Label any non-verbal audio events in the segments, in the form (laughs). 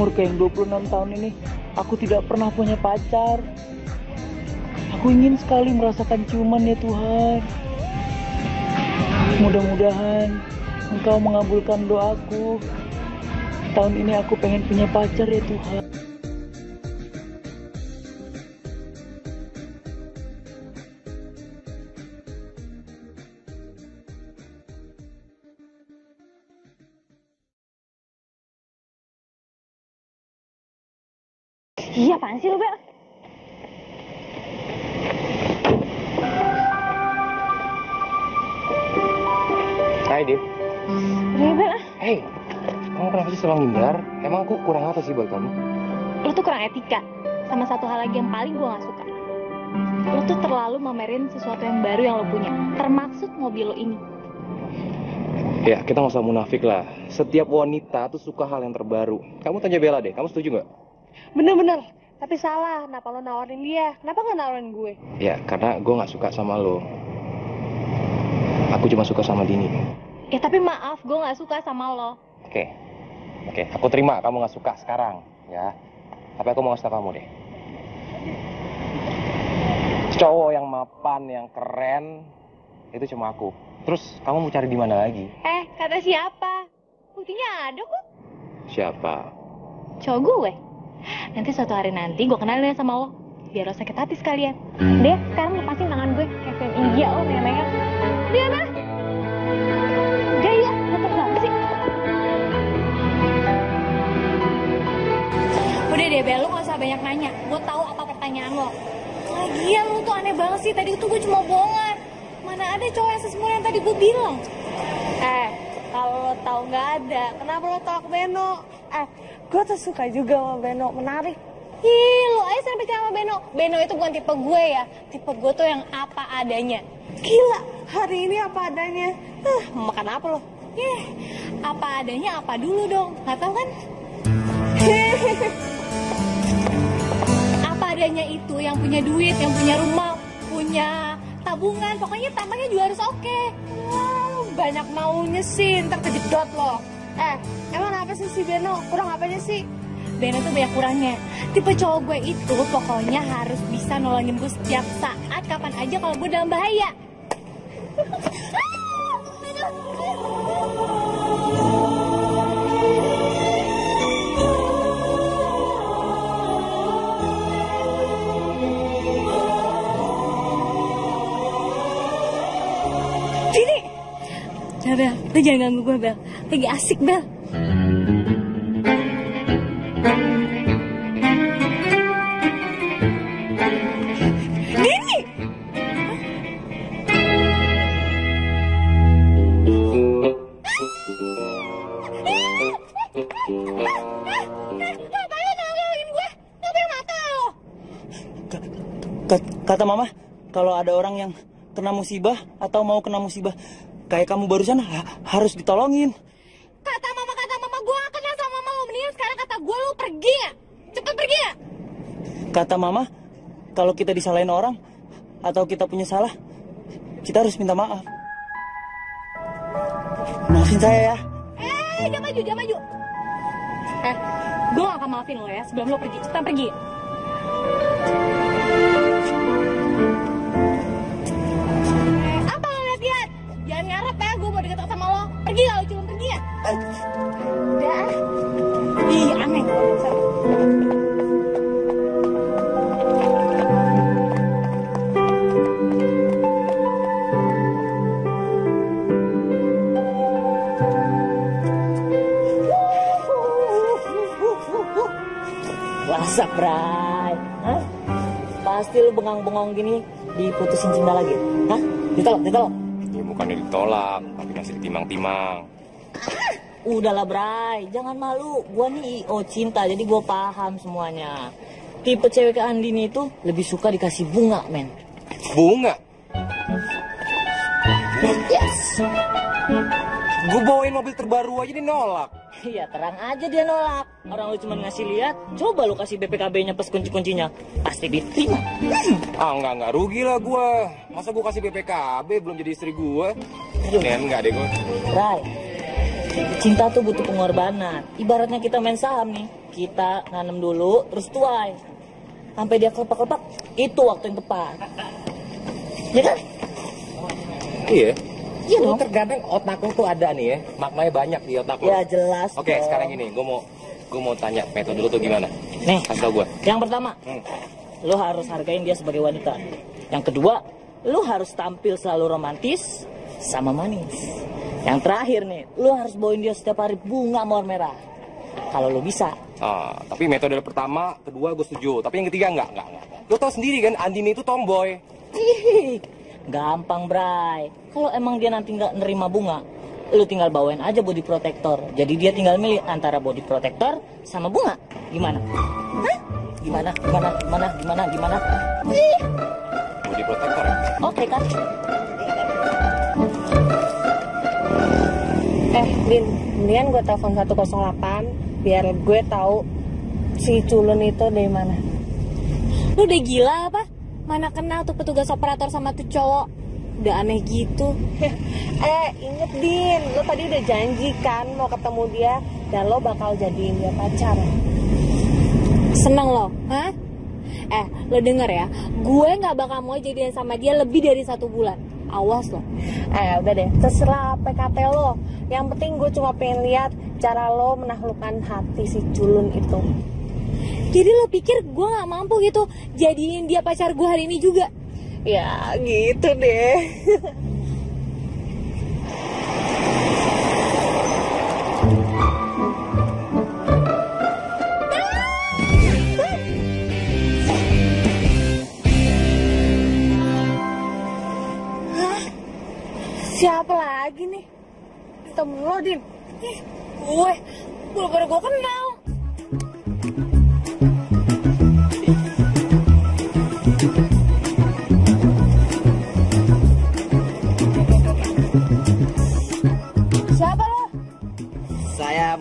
Umur yang 26 tahun ini, aku tidak pernah punya pacar. Aku ingin sekali merasakan ciuman ya Tuhan. Mudah-mudahan Engkau mengabulkan doaku. Tahun ini aku pengen punya pacar ya Tuhan. Apaan sih lu, Bel? Hai, Dev. Iya, Bel. Hey, kamu kenapa sih selalu ngindar? Emang aku kurang apa sih buat kamu? Lu tuh kurang etika. Sama satu hal lagi yang paling gua gak suka. Lu tuh terlalu mamerin sesuatu yang baru yang lo punya. Termaksud mobil lo ini. Ya, kita nggak usah munafik lah. Setiap wanita tuh suka hal yang terbaru. Kamu tanya Bella deh, kamu setuju nggak? Bener-bener. Tapi salah, kenapa lo nawarin dia? Kenapa nggak nawarin gue? Ya, karena gue nggak suka sama lo. Aku cuma suka sama Dini. Ya tapi maaf, gue gak suka sama lo. Oke, oke, aku terima kamu nggak suka sekarang, ya. Tapi aku mau ngasih tau kamu deh. Cowok yang mapan, yang keren, itu cuma aku. Terus kamu mau cari di mana lagi? Eh, kata siapa? Buktinya ada kok. Siapa? Cowok gue. Nanti suatu hari nanti gue kenalin sama lo. Biar lo sakit hati sekalian. Deh, sekarang lepasin tangan gue. Kayak film India lo, megang-megang. Dia mana? Gaya, tetep banget sih. Udah deh, Bel, lu gak usah banyak nanya. Gue tahu apa pertanyaan lo. Lagian lu tuh aneh banget sih. Tadi itu gue cuma bohongan. Mana ada cowok yang sesmurah yang tadi gue bilang. Eh, kalau lo tau nggak ada, kenapa lo tolak Beno? Eh, gue tuh suka juga sama Beno, menarik. Ih, lu aja sampai sama Beno. Beno itu bukan tipe gue ya. Tipe gue tuh yang apa adanya. Gila, hari ini apa adanya. Eh, mau makan apa lo? Yeh, apa adanya apa dulu dong. Gak tau kan? (laughs) apa adanya itu yang punya duit, yang punya rumah, punya tabungan. Pokoknya tampangnya juga harus oke. Wow, banyak maunya sih, ntar kejedot lo. Eh, emang apa sih si Beno? Kurang apanya sih? Beno tuh banyak kurangnya. Tipe cowok gue itu pokoknya harus bisa nolongin gue setiap saat, kapan aja kalau gue dalam bahaya. (laughs) lu jangan ganggu gue, Bel. Lagi asik, Bel. Ka- Kata mama, kalau ada orang yang kena musibah atau mau kena musibah kayak kamu barusan ha- harus ditolongin. Kata mama, kata mama, gue gak kenal sama mama lo. Mendingan sekarang kata gue lo pergi ya? Cepet pergi ya? Kata mama, kalau kita disalahin orang atau kita punya salah, kita harus minta maaf. Maafin saya ya. Eh, jangan maju, jangan maju. Eh, gue gak akan maafin lo ya sebelum lo pergi. Cepetan pergi. Eh, Bray? Hah? Pasti lu bengong-bengong gini diputusin cinta lagi. Hah? Ditolak, ditolak. Ya bukannya ditolak, tapi masih ditimang-timang. Udahlah, Bray. Jangan malu. Gua nih IO cinta, jadi gua paham semuanya. Tipe cewek ke Andini itu lebih suka dikasih bunga, men. Bunga? Yes. Gue bawain mobil terbaru aja dia nolak. Iya, terang aja dia nolak. Orang lu cuma ngasih lihat, coba lu kasih BPKB-nya plus kunci-kuncinya. Pasti diterima. Ah enggak enggak rugi lah gue. Masa gue kasih BPKB belum jadi istri gue? Ya enggak deh gue. Bray, Cinta tuh butuh pengorbanan. Ibaratnya kita main saham nih. Kita nanam dulu, terus tuai. Sampai dia kelepak-kelepak, itu waktu yang tepat. Ya kan? Iya. Iya Lu dong. terkadang otak lu tuh ada nih ya, maknanya banyak di otak lu. Ya jelas. Oke, dong. sekarang gini, gue mau gue mau tanya metode lu tuh gimana? Nih, Kasih tau gue. yang pertama, Hmm. lu harus hargain dia sebagai wanita. Yang kedua, lu harus tampil selalu romantis sama manis. Yang terakhir nih, lu harus bawain dia setiap hari bunga mawar merah. Kalau lu bisa. Ah, tapi metode pertama, kedua gue setuju. Tapi yang ketiga enggak, enggak, enggak. Lu tau sendiri kan, Andini itu tomboy. Gampang, Bray. Kalau emang dia nanti nggak nerima bunga, lu tinggal bawain aja body protector. Jadi dia tinggal milih antara body protector sama bunga. Gimana? Hah? Gimana? Gimana? Gimana? Gimana? Gimana? Ih, Body protector ya? Oke kan? Eh, Din, mendingan gue telepon 108 biar gue tahu si culun itu dari mana. Lu udah gila apa? Mana kenal tuh petugas operator sama tuh cowok? Udah aneh gitu. eh, inget Din, lo tadi udah janji kan mau ketemu dia dan lo bakal jadiin dia pacar. Seneng lo, hah? Eh, lo denger ya, gue nggak bakal mau jadian sama dia lebih dari satu bulan. Awas lo. Eh, udah deh, terserah PKT lo. Yang penting gue cuma pengen lihat cara lo menaklukkan hati si culun itu. Jadi lo pikir gue nggak mampu gitu jadiin dia pacar gue hari ini juga? Ya, gitu deh. Siapa lagi nih? Temen lo, Din. Ih, gue, baru gue kenal. Siapa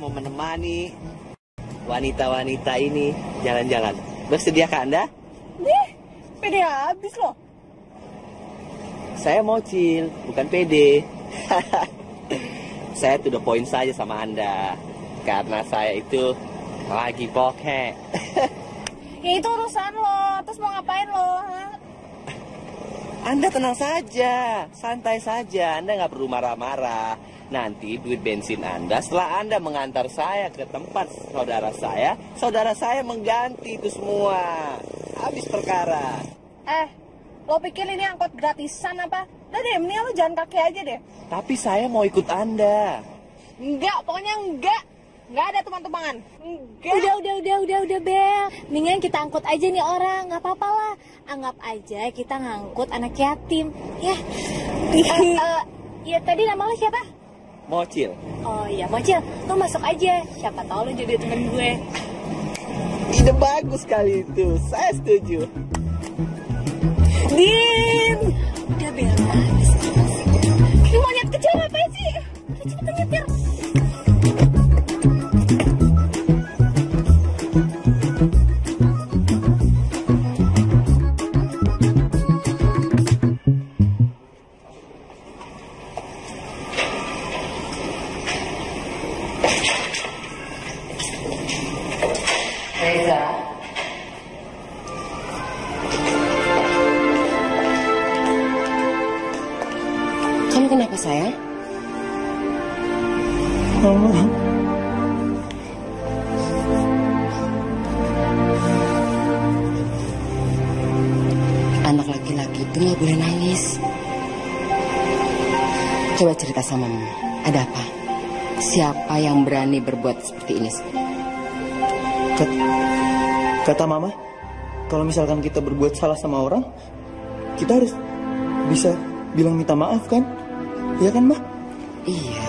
mau menemani wanita-wanita ini jalan-jalan. Bersediakah Anda? Dih, pede habis lo. Saya mau chill, bukan pede. (laughs) saya to the point saja sama Anda. Karena saya itu lagi bokeh. (laughs) Ya itu urusan lo. Terus mau ngapain lo? Anda tenang saja, santai saja. Anda nggak perlu marah-marah. Nanti duit bensin Anda setelah Anda mengantar saya ke tempat saudara saya, saudara saya mengganti itu semua. Habis perkara. Eh, lo pikir ini angkot gratisan apa? Udah deh, mendingan lo jalan kaki aja deh. Tapi saya mau ikut Anda. Enggak, pokoknya enggak. Enggak ada tumpang-tumpangan. Enggak. Udah, udah, udah, udah, udah, Bel. Mendingan kita angkut aja nih orang, nggak apa-apa lah. Anggap aja kita ngangkut anak yatim, ya. Eh, eh, ya tadi nama lo siapa? Mocil. Oh iya, Mocil, lo masuk aja. Siapa tahu lo jadi temen gue. Ide bagus kali itu. Saya setuju. Din! Udah, Bel. Ini monyet kecil ngapain sih? Udah cepetan nyetir. Kata mama, kalau misalkan kita berbuat salah sama orang, kita harus bisa bilang minta maaf kan? Iya kan, Mah? Iya.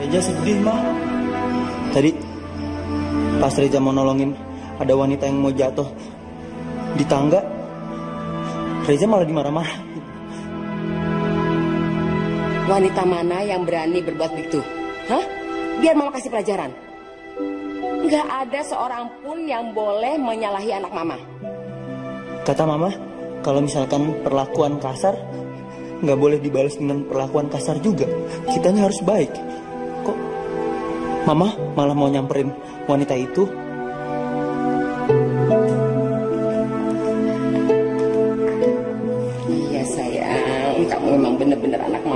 Reja sedih, Mah. Tadi pas Reja mau nolongin ada wanita yang mau jatuh di tangga, Reja malah dimarah-marah. Wanita mana yang berani berbuat begitu? Hah? Biar mama kasih pelajaran. Nggak ada seorang pun yang boleh menyalahi anak mama. Kata mama, kalau misalkan perlakuan kasar nggak boleh dibalas dengan perlakuan kasar juga. Kitanya harus baik. Kok Mama malah mau nyamperin wanita itu?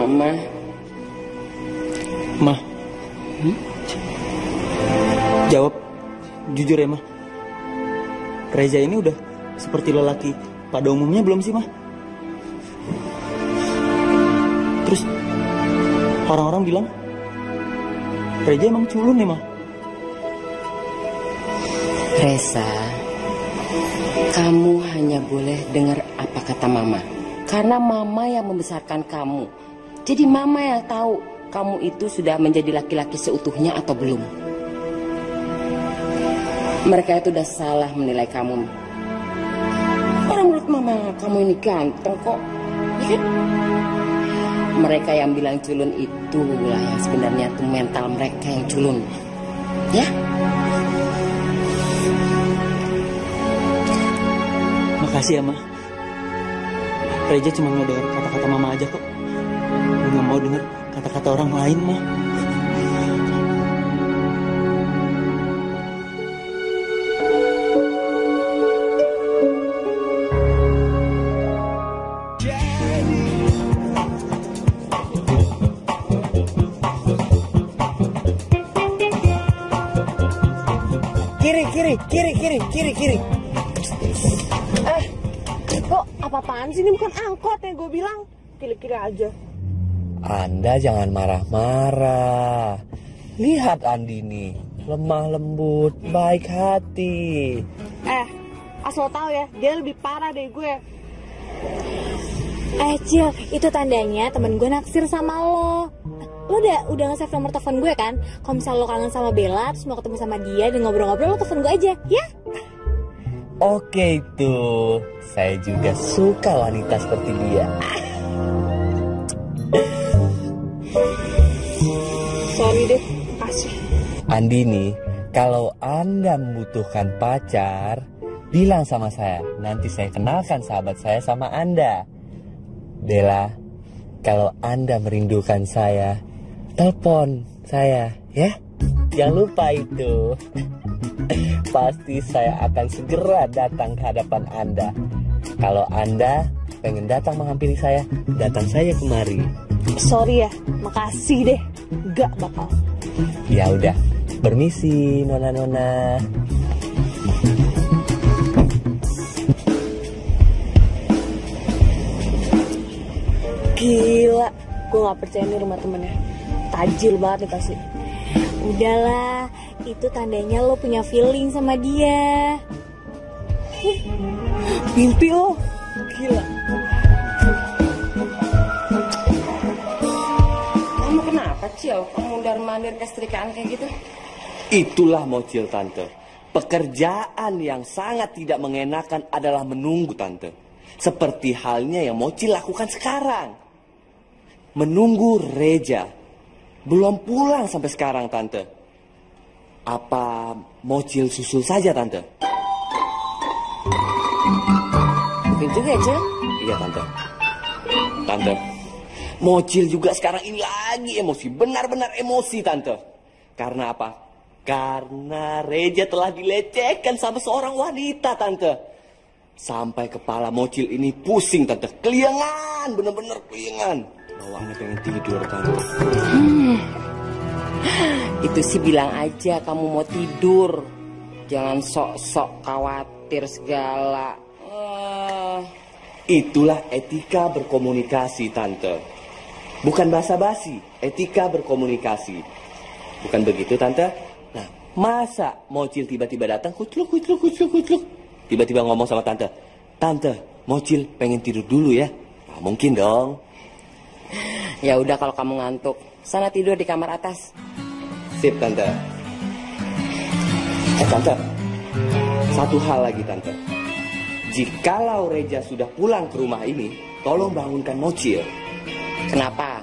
Mama. Ma. Jawab jujur ya, Ma. Reza ini udah seperti lelaki pada umumnya belum sih, Ma? Terus orang-orang bilang Reza emang culun nih, Ma. Reza, kamu hanya boleh dengar apa kata mama. Karena mama yang membesarkan kamu. Jadi mama yang tahu kamu itu sudah menjadi laki-laki seutuhnya atau belum. Mereka itu udah salah menilai kamu. Orang menurut mama kamu ini ganteng kok. Ya kan? Mereka yang bilang culun itulah yang sebenarnya tuh mental mereka yang culun. Ya? Makasih ya, Ma. Reza cuma dengar kata-kata Mama aja kok. Nggak mau dengar kata-kata orang lain, Ma. Kiri, kiri, kiri, kiri, kiri, kiri. Eh, kok apa-apaan sih? Ini bukan angkot yang gue bilang. Kiri-kiri aja. Anda jangan marah-marah. Lihat Andini, lemah lembut, baik hati. Eh, asal tahu ya, dia lebih parah dari gue. Eh Cil, itu tandanya temen gue naksir sama lo Lo udah udah nge-save nomor telepon gue kan? Kalau misal lo kangen sama Bella, terus mau ketemu sama dia dan ngobrol-ngobrol, lo telepon gue aja, ya? Oke itu, saya juga suka wanita seperti dia. Andini, kalau Anda membutuhkan pacar, bilang sama saya. Nanti saya kenalkan sahabat saya sama Anda. Bella, kalau Anda merindukan saya, telepon saya ya. Jangan lupa itu. (laughs) Pasti saya akan segera datang ke hadapan Anda. Kalau Anda pengen datang menghampiri saya, datang saya kemari. Sorry ya, makasih deh. Gak bakal. Ya udah, permisi nona-nona. Gila, gue gak percaya nih rumah temennya. Tajir banget nih pasti. Udahlah, itu tandanya lo punya feeling sama dia Mimpi lo, gila. Kamu kenapa, Cil? Kamu mundar mandir kesetrikaan kayak gitu? Itulah mocil tante. Pekerjaan yang sangat tidak mengenakan adalah menunggu tante. Seperti halnya yang mocil lakukan sekarang. Menunggu Reja. Belum pulang sampai sekarang tante. Apa mocil susul saja tante? Mungkin juga ya. Iya tante. Tante. Mocil juga sekarang ini lagi emosi. Benar-benar emosi tante. Karena apa? Karena Reja telah dilecehkan sama seorang wanita tante. Sampai kepala Mocil ini pusing tante. Keliangan, bener-bener keliangan. Bawaannya pengen tidur tante. Itu sih bilang aja kamu mau tidur. Jangan sok-sok khawatir segala. Eh, Itulah etika berkomunikasi tante. Bukan basa-basi, etika berkomunikasi. Bukan begitu tante? Masa Mocil tiba-tiba datang kucluk kucluk kucluk kucluk. Tiba-tiba ngomong sama tante. Tante, Mocil pengen tidur dulu ya. Nah, mungkin dong. (laughs) ya udah kalau kamu ngantuk, sana tidur di kamar atas. Sip tante. Eh tante, satu hal lagi tante. Jikalau Reja sudah pulang ke rumah ini, tolong bangunkan Mocil. Kenapa?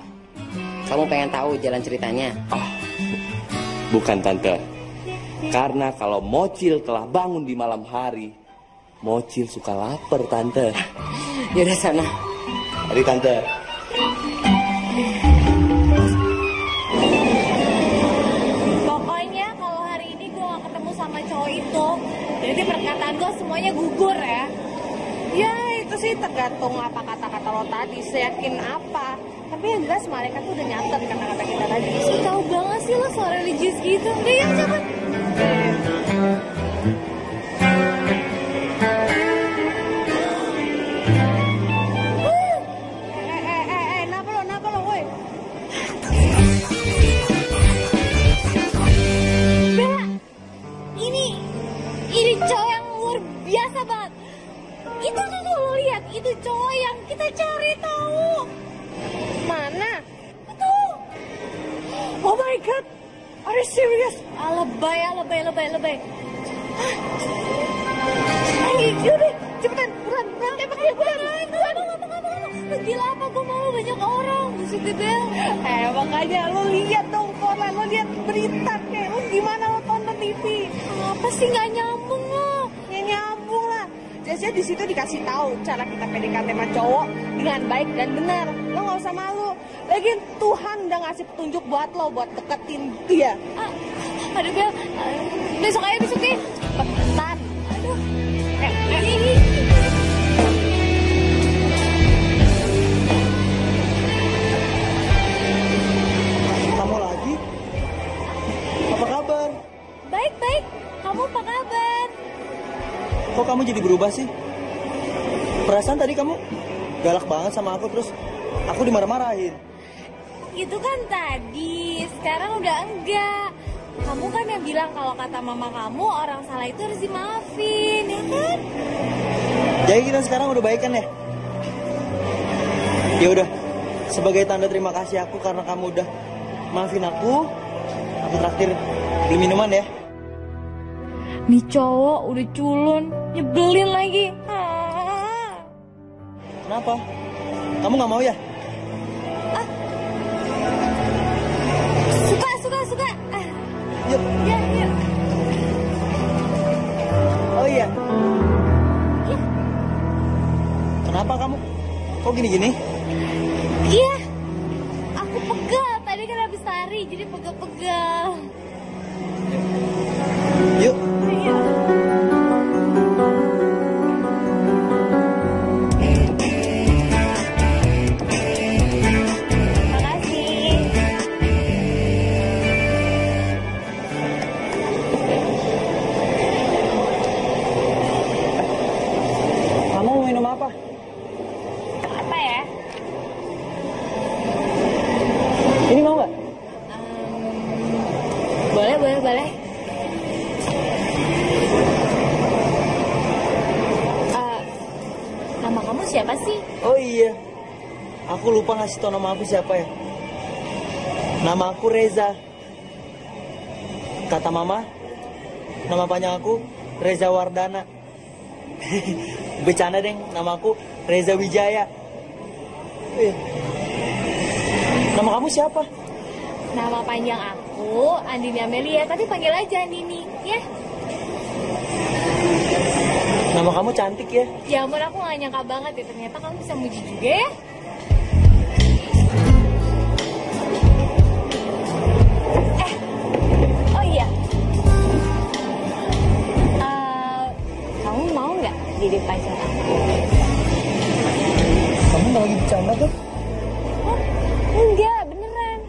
Kamu pengen tahu jalan ceritanya? Ah, bukan tante. Karena kalau Mocil telah bangun di malam hari, Mocil suka lapar, Tante. (laughs) Yaudah sana. Mari, Tante. Pokoknya kalau hari ini gue gak ketemu sama cowok itu, jadi perkataan gue semuanya gugur ya. Ya itu sih tergantung apa kata-kata lo tadi, seyakin apa. Tapi yang jelas malaikat tuh udah nyatet kata-kata kita tadi. So tau banget sih lo soal religius gitu. Udah ya cepet. Eh, eh, eh, eh, yang banget. Itu tuh lo lihat, itu cowok yang kita cari tahu. Mana? Itu. Oh my god, are you serious? Ah, lebay, ah, lebay, lebay, lebay. Ayo, yaudah, cepetan, buruan, buruan, cepetan, buruan, buruan, buruan, ngomong, ngomong. Gila apa, gue mau banyak orang, musik Bel. Eh makanya lo lihat dong koran, lo lihat berita kayak lo gimana lo tonton TV? Apa sih nggak nyambung lo? Ya nyambung lah. Biasanya di situ dikasih tahu cara kita PDKT sama cowok dengan baik dan benar. Lo nggak usah malu. Lagian Tuhan udah ngasih petunjuk buat lo buat deketin dia. Ah, aduh Bel, ah, besok aja besok ya. Cepetan. Aduh. Eh, eh. Kamu lagi? Apa kabar? Baik, baik. Kamu apa kabar? Kok kamu jadi berubah sih? Perasaan tadi kamu galak banget sama aku terus aku dimarah-marahin. Itu kan tadi, sekarang udah enggak. Kamu kan yang bilang kalau kata mama kamu orang salah itu harus dimaafin, ya kan? Jadi kita sekarang udah baikan ya? Ya udah, sebagai tanda terima kasih aku karena kamu udah maafin aku, aku traktir beli minuman ya. Nih cowok udah culun, nyebelin lagi. Ah. Kenapa? Kamu nggak mau ya? Suka, suka, suka. Ah, Yuk. ya, ya. Oh iya. Iya. Kenapa kamu? Kok gini-gini? Iya. Aku pegal, tadi kan habis lari jadi pegel-pegel. Aku lupa ngasih tau nama aku siapa ya. Nama aku Reza. Kata mama, nama panjang aku Reza Wardana. (laughs) Bercanda deng, nama aku Reza Wijaya. Eh, Nama kamu siapa? Nama panjang aku Andini Amelia, tapi panggil aja Nini, ya? Nama kamu cantik ya. Ya ampun aku gak nyangka banget ya ternyata kamu bisa muji juga ya. Jadi pacar aku? Kamu nggak lagi bercanda kan? Oh, enggak, beneran.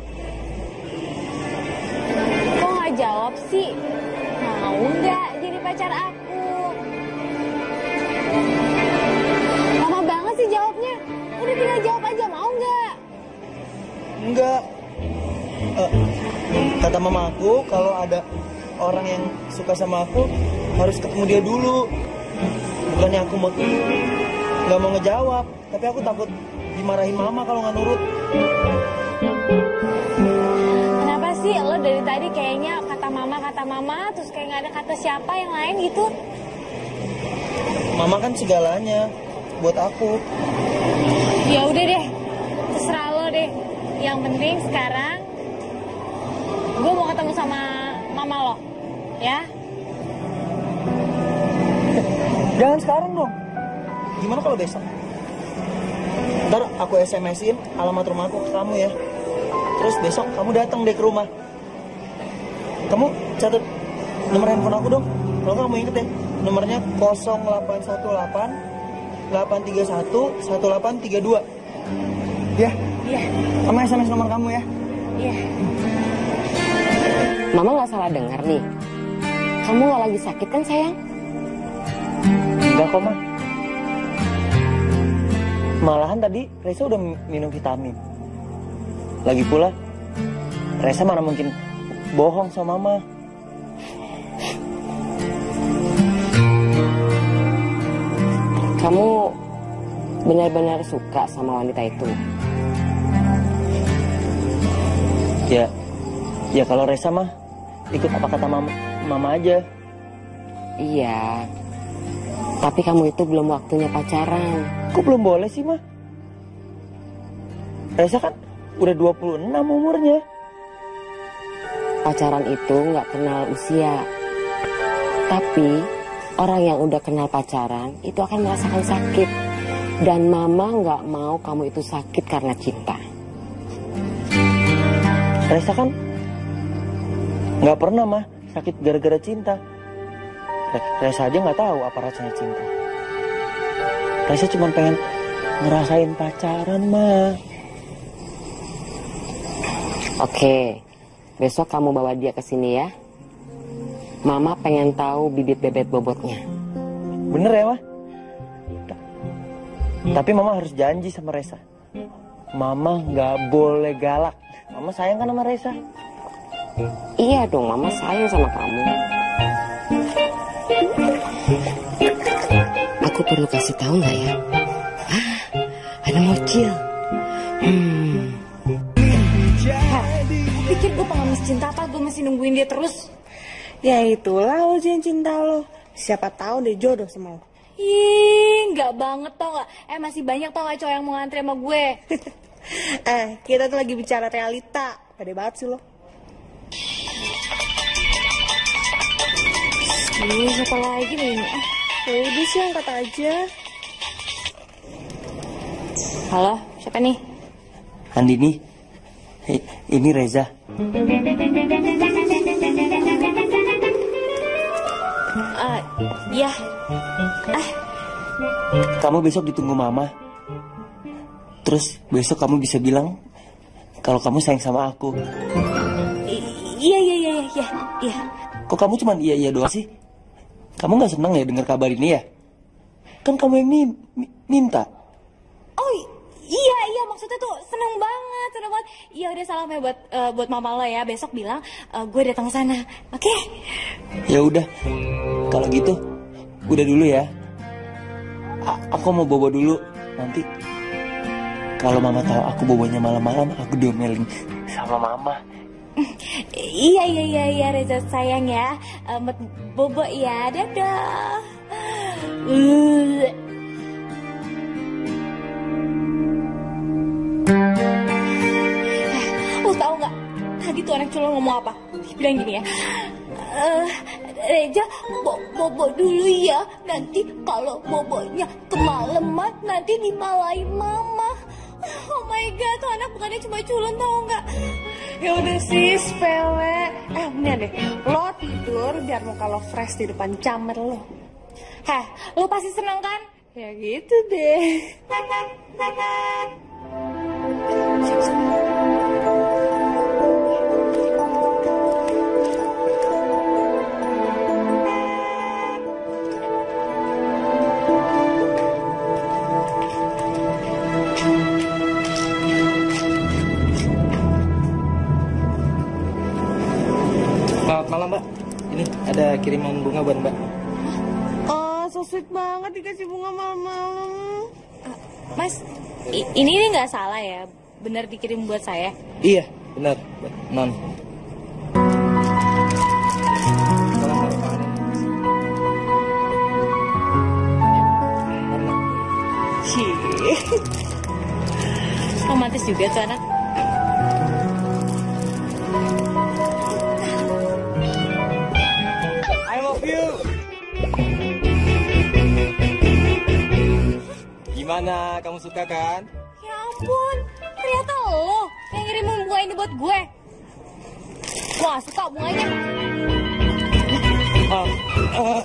Kok nggak jawab sih? Mau nggak jadi pacar aku? Lama banget sih jawabnya. Udah tinggal jawab aja, mau nggak? Enggak. Eh, kata mama aku kalau ada orang yang suka sama aku harus ketemu dia dulu. Bukannya aku mau nggak mau ngejawab, tapi aku takut dimarahin mama kalau nggak nurut. Kenapa sih lo dari tadi kayaknya kata mama kata mama terus kayak nggak ada kata siapa yang lain gitu? Mama kan segalanya buat aku. Ya udah deh, terserah lo deh. Yang penting sekarang gue mau ketemu sama mama lo, ya? Jangan sekarang dong. Gimana kalau besok? Ntar aku SMS-in alamat rumahku ke kamu ya. Terus besok kamu datang deh ke rumah. Kamu catat nomor handphone aku dong. Kalau kamu inget ya, nomornya 0818 831 1832. Ya, Iya, kamu SMS nomor kamu ya. iya. Mama nggak salah dengar nih. Kamu nggak lagi sakit kan sayang? Enggak kok, Ma. Malahan tadi Reza udah mi- minum vitamin. Lagi pula, Reza mana mungkin bohong sama Mama. Kamu benar-benar suka sama wanita itu. Ya, ya kalau Reza mah ikut apa kata Mama, Mama aja. Iya. Tapi kamu itu belum waktunya pacaran. Kok belum boleh sih, Ma? Reza kan udah 26 umurnya. Pacaran itu nggak kenal usia. Tapi orang yang udah kenal pacaran itu akan merasakan sakit. Dan mama nggak mau kamu itu sakit karena cinta. Reza kan nggak pernah mah sakit gara-gara cinta. Re- Reza aja nggak tahu apa rasanya cinta. Reza cuma pengen ngerasain pacaran mah. Oke, besok kamu bawa dia ke sini ya. Mama pengen tahu bibit bebet bobotnya. Bener ya mah? Ta- Tapi mama harus janji sama Reza. Mama nggak boleh galak. Mama sayang kan sama Reza. Iya dong, Mama sayang sama kamu. Aku perlu kasih tahu nggak ya? Ah, ada mocil. Hmm, Pikir gue pengemis cinta apa? Gue masih nungguin dia terus. Ya itulah ujian cinta lo. Siapa tahu deh jodoh sama lo. Ih, nggak banget tau gak? Eh masih banyak tau gak cowok yang mau ngantri sama gue. (laughs) eh, kita tuh lagi bicara realita. Pede banget sih lo. Ih, siapa lagi nih ini? Ah, Ya udah sih angkat aja. halo, siapa nih? Andini, i- ini Reza. Ah, iya. Ah, Kamu besok ditunggu mama. Terus besok kamu bisa bilang kalau kamu sayang sama aku. i- iya iya iya iya iya. Kok kamu cuma iya iya doang sih? Kamu nggak seneng ya dengar kabar ini ya? Kan kamu yang min- mi- minta. Oh iya iya maksudnya tuh seneng banget seneng banget. Iya udah salam ya buat eh, buat mama lo ya besok bilang eh, gue datang ke sana. Oke? Ya udah. Kalau gitu, udah dulu ya. A- aku mau bobo dulu. Nanti kalau mama tahu aku bobonya malam-malam, aku diomelin sama mama. (laughs) Iya iya iya iya Reza sayang ya. Buat bobo ya dadah. Uh. Eh, Lo tau nggak? Tadi tuh anak culun ngomong apa? Bilang gini ya. Eh, Reja, bo bobo dulu ya. Nanti kalau bobonya kemalaman, nanti dimalain mama. Oh my god, tuh anak bukannya cuma culun tau nggak? Ya udah sih sepele. Eh, ini deh. Lo tidur biar muka lo fresh di depan camer lo. Heh, lo pasti seneng kan? Ya gitu deh. Bunga buat mbak. Oh, so sweet banget dikasih bunga malam-malam. Mas, i- ini ini nggak salah ya? Bener dikirim buat saya? Iya, benar. Non. Cih. Romantis juga tuh anak. Gimana? Kamu suka kan? Ya ampun, ternyata lo yang ngirimin bunga ini buat gue. Gak suka bunganya. Ah, ah,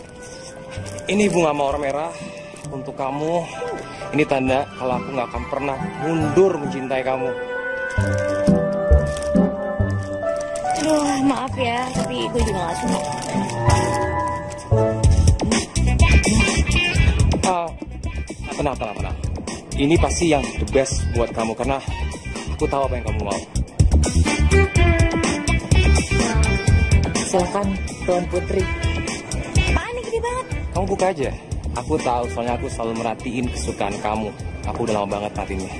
ini bunga mawar merah untuk kamu. Ini tanda kalau aku nggak akan pernah mundur mencintai kamu. Aduh, maaf ya, tapi gue juga gak suka. Ah, tenang, tenang, tenang. Ini pasti yang the best buat kamu karena aku tahu apa yang kamu mau. Silakan Tuan Putri. Apaan nih gede banget? Kamu buka aja. Aku tahu soalnya aku selalu merhatiin kesukaan kamu. Aku udah lama banget merhatiinnya.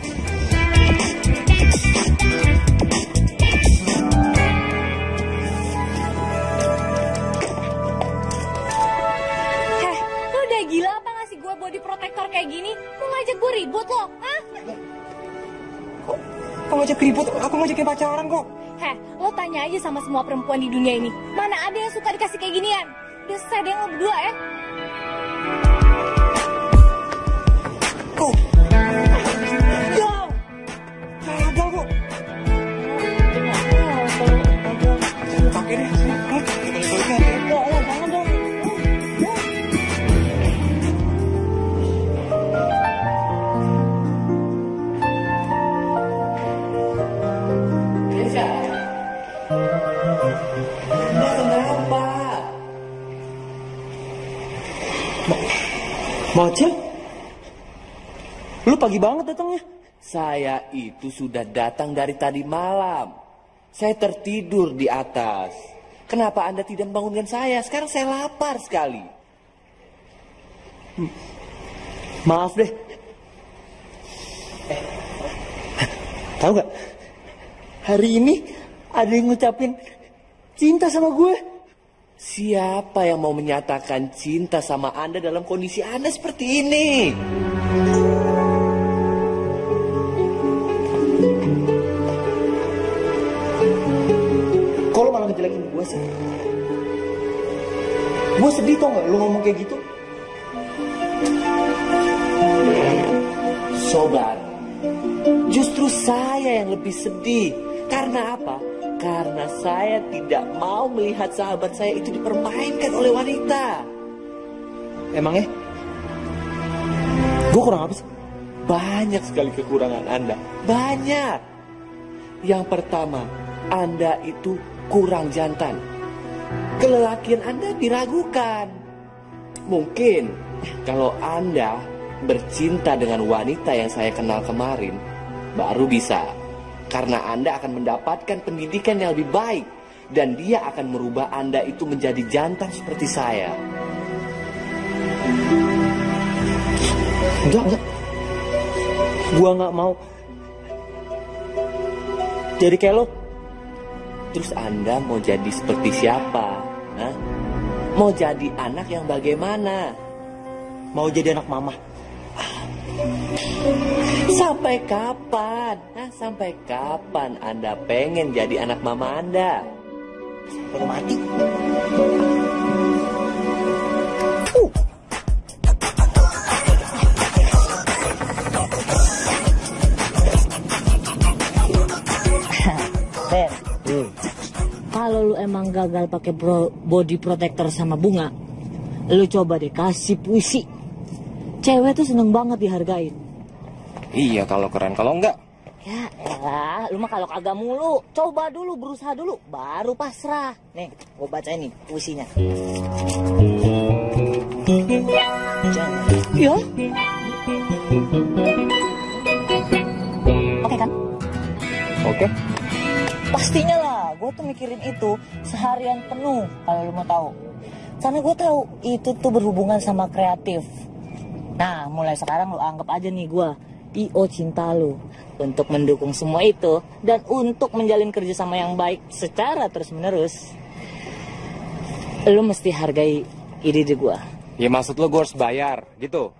Ribut, aku ngajakin pacaran kok. Heh, lo tanya aja sama semua perempuan di dunia ini. Mana ada yang suka dikasih kayak ginian? Udah selesai deh lo berdua ya. Kok? Gagal kok. Pakai deh. Hah? Balik-balikan. Bocil? Lu pagi banget datangnya. Saya itu sudah datang dari tadi malam. Saya tertidur di atas. Kenapa Anda tidak membangunkan saya? Sekarang saya lapar sekali. Maaf deh. Eh, tahu gak? Hari ini ada yang ngucapin cinta sama gue. Siapa yang mau menyatakan cinta sama Anda dalam kondisi Anda seperti ini? Lo malah ngejelekin gue sih? Gue sedih tau gak lu ngomong kayak gitu? Sobat, justru saya yang lebih sedih. Karena apa? Karena saya tidak mau melihat sahabat saya itu dipermainkan oleh wanita. Emangnya? Gue kurang apa sih? Banyak sekali kekurangan Anda. Banyak. Yang pertama, Anda itu kurang jantan. Kelelakian Anda diragukan. Mungkin kalau Anda bercinta dengan wanita yang saya kenal kemarin, baru bisa. Karena Anda akan mendapatkan pendidikan yang lebih baik. Dan dia akan merubah Anda itu menjadi jantan seperti saya. Enggak, enggak. Gua nggak mau jadi kayak lo. Terus Anda mau jadi seperti siapa? Hah? Mau jadi anak yang bagaimana? Mau jadi anak mama. Sampai kapan? Hah, sampai kapan Anda pengen jadi anak mama Anda? Baru mati. (laughs) Ben, kalau lu emang gagal pakai body protector sama bunga, lu coba deh kasih puisi. Cewek tuh seneng banget dihargain. Iya kalau keren, kalau enggak Ya elah, lu mah kalau kagak mulu, coba dulu, berusaha dulu, baru pasrah. Nih, gua baca ini puisinya. Ya. Oke kan? oke. Pastinya lah, gue tuh mikirin itu seharian penuh kalau lu mau tahu. Karena gue tahu itu tuh berhubungan sama kreatif. Nah, mulai sekarang lu anggap aja nih gue IO cinta lu untuk mendukung semua itu dan untuk menjalin kerjasama yang baik secara terus menerus. Lu mesti hargai ide-ide gue. Ya maksud lo gue harus bayar, gitu.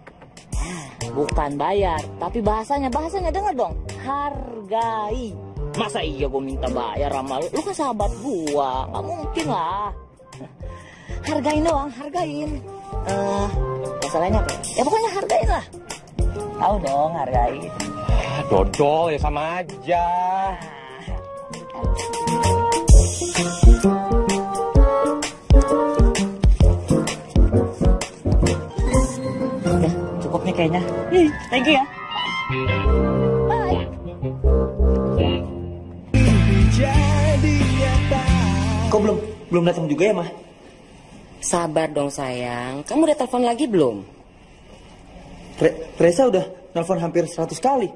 Bukan bayar, tapi bahasanya, bahasanya denger dong. Hargai. Masa iya gue minta bayar sama lu? Lu kan sahabat gua, nggak mungkin lah. Hargain doang, hargain. Eh, masalahnya apa? Ya pokoknya hargain lah. Tahu dong hargai. Ah, Dodol ya sama aja. Udah, cukup nih kayaknya. Ih, thank you ya. Kok belum belum datang juga ya, Mah? Sabar dong sayang. Kamu udah telepon lagi belum? Re- Reza udah nelfon hampir 100 kali.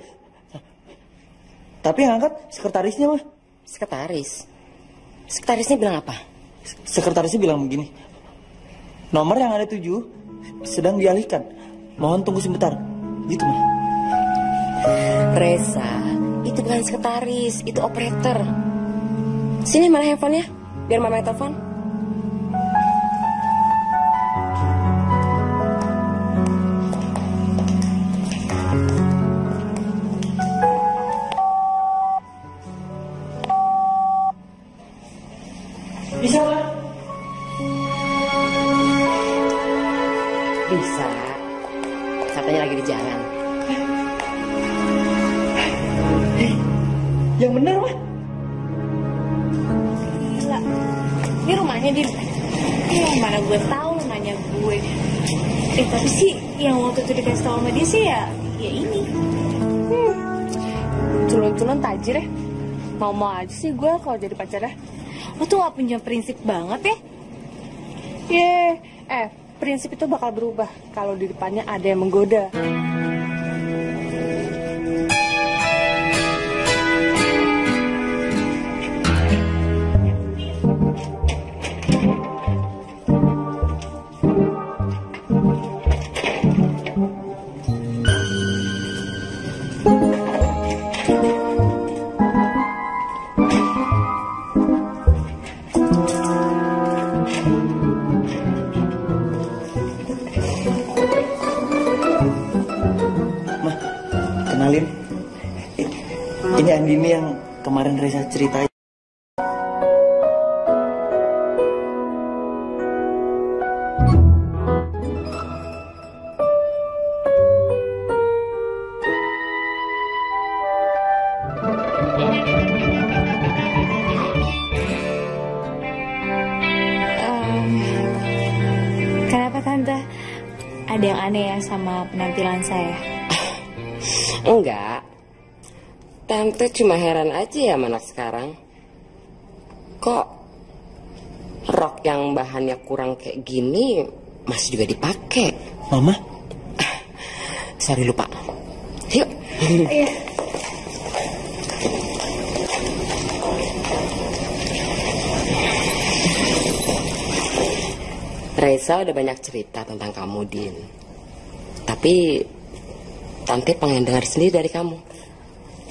Tapi yang angkat sekretarisnya, Mah. Sekretaris. Sekretarisnya bilang apa? Sekretarisnya bilang begini. Nomor yang ada tujuh sedang dialihkan. Mohon tunggu sebentar. Gitu, Mah. Reza, itu bukan sekretaris, itu operator. Sini mana handphonenya? Biar mama telepon. Bisa. Katanya lagi di jalan. Yang benar, Mah. Gila. Ini rumahnya di Eh, mana gue tahu rumahnya gue. Eh, tapi sih yang waktu itu dikasih tahu sama dia sih ya, ya ini. Hmm. Culun-culun tajir ya. Mau-mau aja sih gue kalau jadi pacarnya. Lo tuh gak punya prinsip banget ya. Ye, eh, prinsip itu bakal berubah kalau di depannya ada yang menggoda. Kemarin Reza ceritain. Cuma heran aja ya anak sekarang. Kok rok yang bahannya kurang kayak gini masih juga dipakai? Mama, Sorry lupa. Yuk. Iya. Reza udah banyak cerita tentang kamu, Din. Tapi Tante pengen dengar sendiri dari kamu.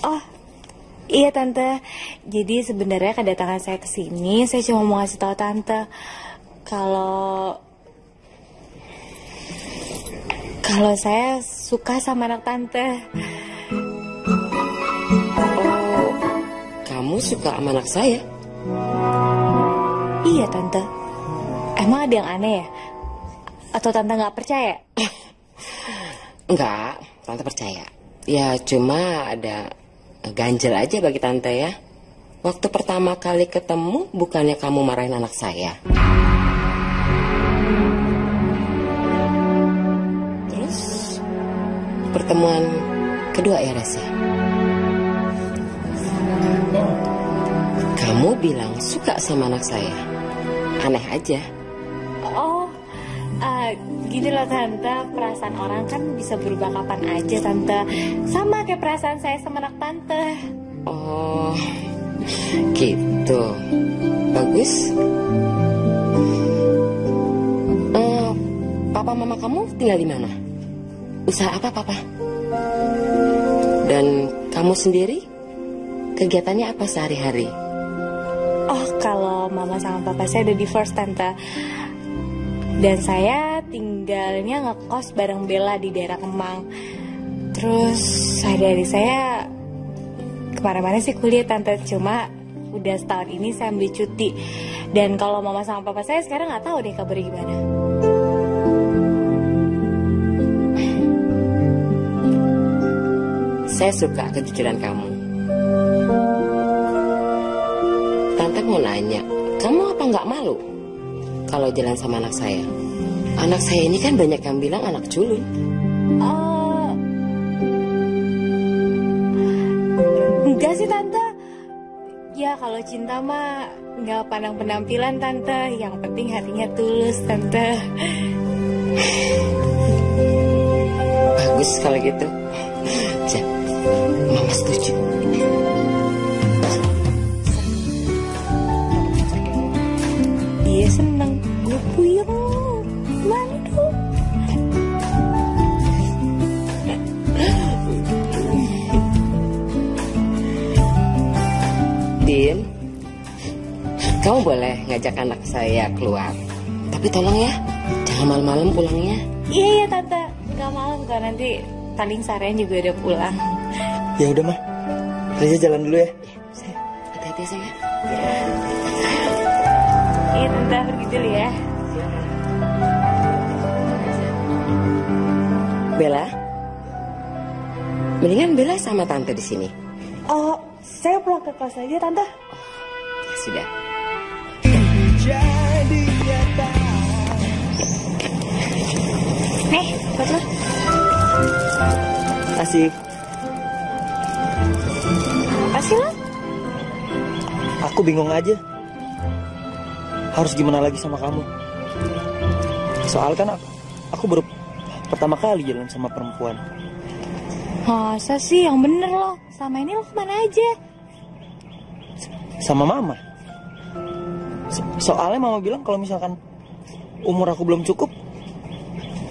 Oh, iya tante. Jadi sebenarnya kedatangan saya ke sini, saya cuma mau ngasih tahu tante kalau kalau saya suka sama anak tante. Oh, kamu suka sama anak saya? Iya tante. Emang ada yang aneh ya? Atau tante nggak percaya? Enggak, Tante percaya. Ya cuma ada ganjel aja bagi Tante ya. Waktu pertama kali ketemu, bukannya kamu marahin anak saya. Terus, pertemuan kedua ya Reza? Kamu bilang suka sama anak saya. Aneh aja. Eh, gini loh tante, perasaan orang kan bisa berubah kapan aja tante. Sama kayak perasaan saya sama anak tante. Oh, gitu. Bagus. Eh, papa mama kamu tinggal di mana? Usaha apa papa? Dan kamu sendiri? Kegiatannya apa sehari-hari? Oh, kalau mama sama papa saya udah divorce tante. Dan saya tinggalnya ngekos bareng Bella di daerah Kemang. Terus hari-hari saya ke mana-mana sih kuliah tante. Cuma udah setahun ini saya ambil cuti. Dan kalau mama sama papa saya sekarang nggak tahu deh kabarnya gimana. Saya suka kejujuran kamu. Tante mau nanya, kamu apa nggak malu kalau jalan sama anak saya? Anak saya ini kan banyak yang bilang anak culun. Eh, enggak sih tante. Ya kalau cinta mah nggak pandang penampilan tante. Yang penting hatinya tulus tante. Bagus kalau gitu. Mama setuju. Anak saya keluar. Tapi tolong ya, jangan malam-malam pulangnya. Iya iya tante. Nggak malam kok nanti paling seharian juga udah pulang. Ya udah mah. Reza jalan dulu ya. Hati-hati sayang. Iya tante pergi dulu ya. Bella, mendingan Bella sama tante di sini. Oh, saya pulang ke kelas aja tante. Ya sudah. Nih, buat lo. Asik. Apa sih lo? Aku bingung aja. Harus gimana lagi sama kamu? Soal kan aku, aku baru pertama kali jalan sama perempuan. Masa sih yang bener lo? Sama ini lo ke mana aja? Sama mama. So- soalnya mama bilang kalau misalkan umur aku belum cukup,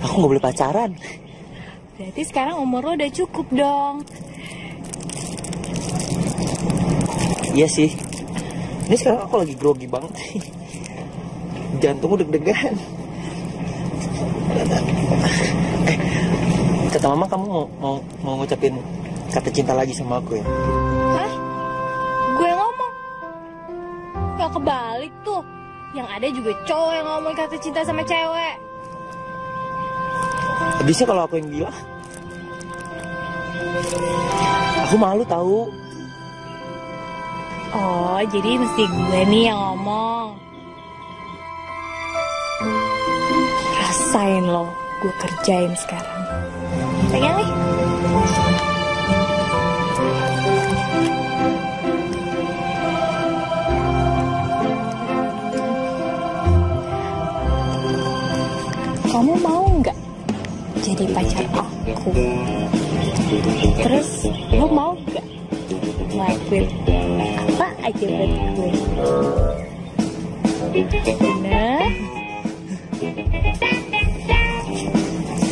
aku nggak boleh pacaran. Berarti sekarang umur lo udah cukup dong. Iya sih. Ini sekarang aku lagi grogi banget. Jantungku deg-degan. Eh, kata mama kamu mau mau mau ngucapin kata cinta lagi sama aku ya? Hah? Gue ngomong. Gak kebalik tuh. Yang ada juga cowok yang ngomong kata cinta sama cewek. Bisa kalau aku yang bilang. Aku malu tahu. Oh, jadi mesti gue nih yang ngomong. Rasain lo, gue kerjain sekarang. Pegang nih. Jadi pacar aku? Terus lo mau nggak ngelakuin apa aja buat gue? Bener?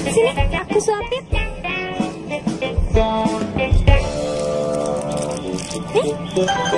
Sini, aku suapin. Nih.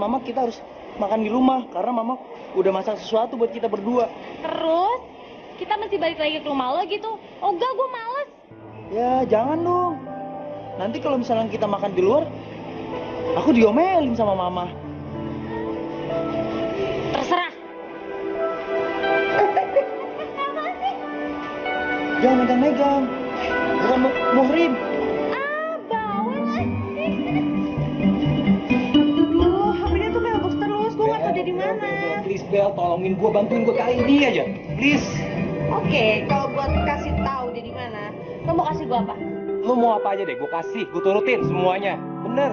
Mama kita harus makan di rumah karena mama udah masak sesuatu buat kita berdua. Terus kita mesti balik lagi ke rumah lo gitu. Oh enggak, gue males. Ya jangan dong. Nanti kalau misalnya kita makan di luar, aku diomelin sama mama. Terserah. Jangan megang-megang. Bukan mu- muhrim. Bel, tolongin gue, bantuin gue kali ini aja. Please. Oke, kalau buat kasih tahu dia di mana, lo mau kasih gue apa? Lo mau apa aja deh, gue kasih, gue turutin semuanya. Bener.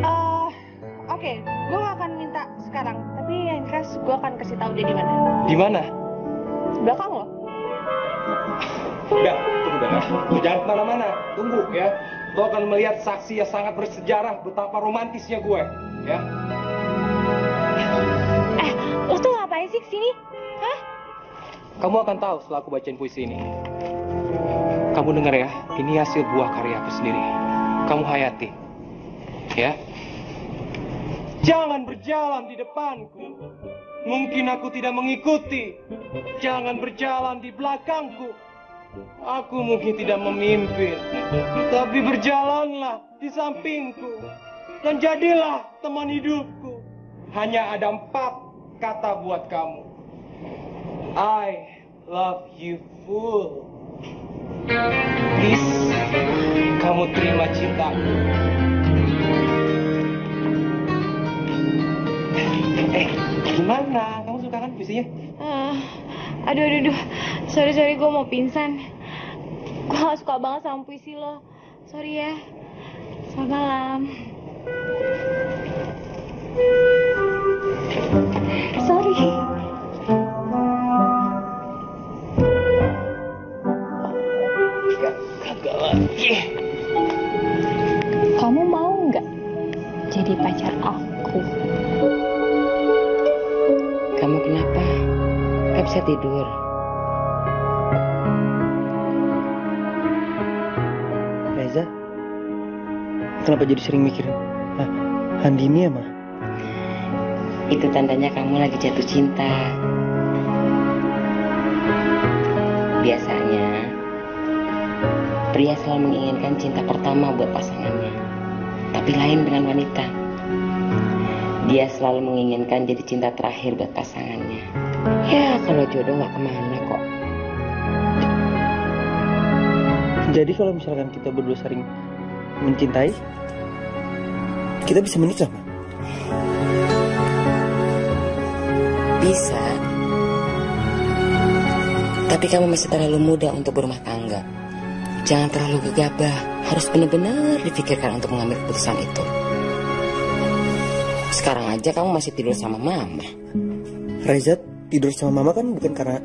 Eh, oke, gue gak akan minta sekarang, tapi yang jelas gue akan kasih tahu dia di mana. Di mana? Belakang lo. Udah, tunggu dah. Lu jangan ke mana-mana. Tunggu ya. Lo akan melihat saksi yang sangat bersejarah betapa romantisnya gue. Ya. Eh, lo tuh ngapain sih ke sini? Hah? Kamu akan tahu setelah aku bacain puisi ini. Kamu dengar ya, ini hasil buah karya aku sendiri. Kamu hayati. Ya. Jangan berjalan di depanku. Mungkin aku tidak mengikuti. Jangan berjalan di belakangku. Aku mungkin tidak memimpin. Tapi berjalanlah di sampingku. Dan jadilah teman hidupku. Hanya ada empat kata buat kamu. I love you full. Please, kamu terima cintaku. Eh, gimana? Kamu suka kan puisinya? Ah, aduh, aduh, aduh. Sorry, sorry, gue mau pingsan. Gue gak suka banget sama puisi lo. Sorry ya. Selamat malam. Sorry. Kamu mau nggak jadi pacar aku? Bisa tidur. Reza, kenapa jadi sering mikirin ah, Andini ya, Ma? Itu tandanya kamu lagi jatuh cinta. Biasanya, pria selalu menginginkan cinta pertama buat pasangannya. Tapi lain dengan wanita. Dia selalu menginginkan jadi cinta terakhir buat pasangannya. Ya, kalau jodoh nggak ke mana kok. Jadi kalau misalkan kita berdua sering mencintai, kita bisa menikah, Ma? Bisa. Tapi kamu masih terlalu muda untuk berumah tangga. Jangan terlalu gegabah. Harus benar-benar dipikirkan untuk mengambil keputusan itu. Sekarang aja kamu masih tidur sama mama. Reza tidur sama mama kan bukan karena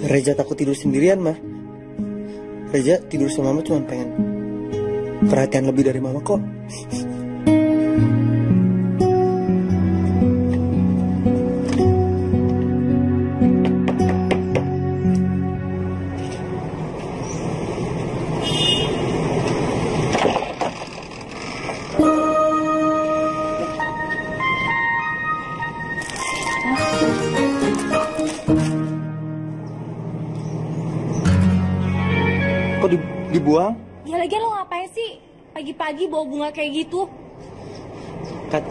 Reza takut tidur sendirian, mah. Reza tidur sama mama cuma pengen perhatian lebih dari mama kok. Dibuang? Ya lagian lo ngapain sih? Pagi-pagi bawa bunga kayak gitu. Kat,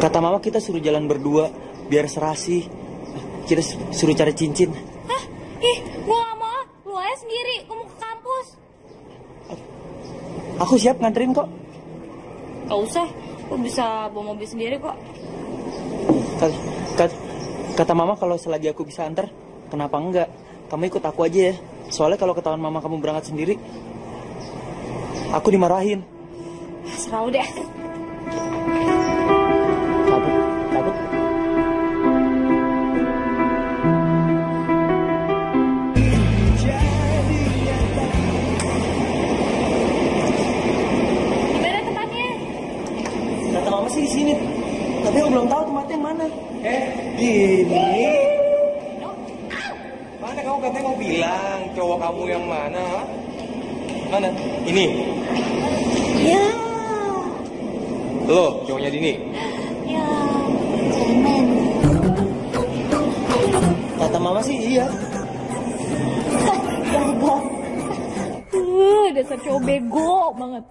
kata mama kita suruh jalan berdua biar serasi. Kita su- suruh cari cincin. Hah? Ih, gue gak mau. Lu aja sendiri. Gue mau ke kampus. Aku siap nganterin kok. Gak usah. Gue bisa bawa mobil sendiri kok. Kat- kat- kata mama kalau selagi aku bisa antar, kenapa enggak? Kamu ikut aku aja ya. Soalnya kalau ketahuan mama kamu berangkat sendiri, aku dimarahin. Serah lu deh. Kabut, kabut. Gimana tempatnya? Kata mama sih di sini. Tapi aku belum tahu tempatnya yang mana. Eh, ini. Kamu katanya mau bilang cowok kamu yang mana? Mana? Ini. Ya. Lo, cowoknya Dini. Ya. Cemen. Kata mama sih iya. (laughs) Uh, dasar cowok bego banget.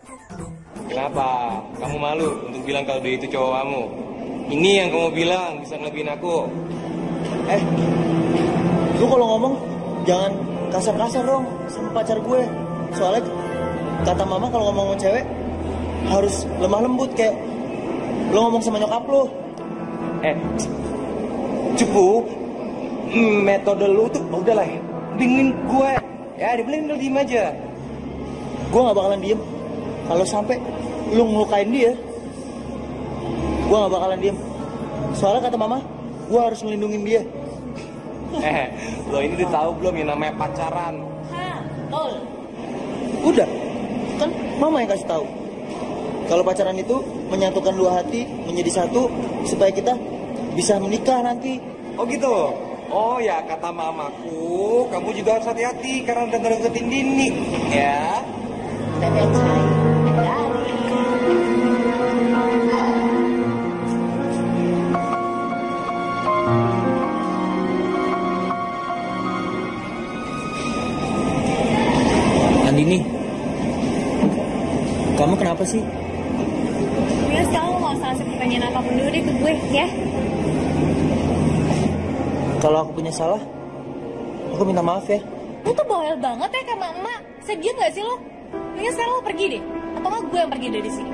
Kenapa? Kamu malu untuk bilang kalau dia itu cowok kamu? Ini yang kamu bilang bisa ngelebihin aku. Eh, lu kalau ngomong jangan kasar-kasar dong sama pacar gue. Soalnya kata mama kalau ngomong sama cewek harus lemah lembut kayak lu ngomong sama nyokap lu. Eh, cukup. Hmm, Metode lu tuh oh, udah lah. Bingin gue. Ya, dibeliin udah diem aja. Gue nggak bakalan diem. Kalau sampai lu ngelukain dia, gue nggak bakalan diem. Soalnya kata mama, gue harus melindungi dia. (laughs) Eh, lo ini udah tahu belum yang namanya pacaran? Hah? Betul. Udah. Kan mama yang kasih tahu. Kalau pacaran itu menyatukan dua hati menjadi satu supaya kita bisa menikah nanti. Oh gitu. Oh ya kata mamaku, kamu juga harus hati-hati karena udah ngedeketin Dini. Ya. Bebek kenapa sih? Ya sekarang lo gak usah ngasih pertanyaan apa pun dulu deh ke gue ya. Kalau aku punya salah, aku minta maaf ya. Lo tuh bawel banget ya sama emak. Sedih gak sih lo? Mendingan sekarang lo pergi deh. Atau nggak gue yang pergi dari sini.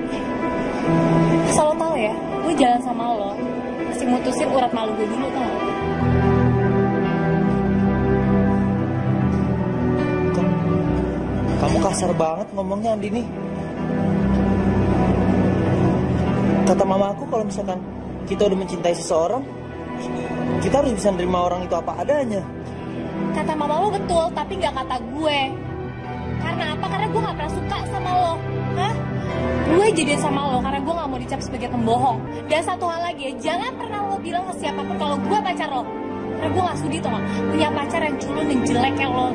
Asal lo tau ya, gue jalan sama lo. Masih mutusin urat malu gue dulu tau gak? Kamu kasar banget ngomongnya Andini. Kata mama aku kalau misalkan kita udah mencintai seseorang, kita harus bisa nerima orang itu apa adanya. Kata mama lo betul, tapi nggak kata gue. Karena apa? Karena gue nggak pernah suka sama lo. Hah? Gue jadian sama lo karena gue nggak mau dicap sebagai pembohong. Dan satu hal lagi ya, jangan pernah lo bilang ke siapa pun kalau gue pacar lo. Karena gue gak sudi tuh gak punya pacar yang culun dan jelek kayak lo.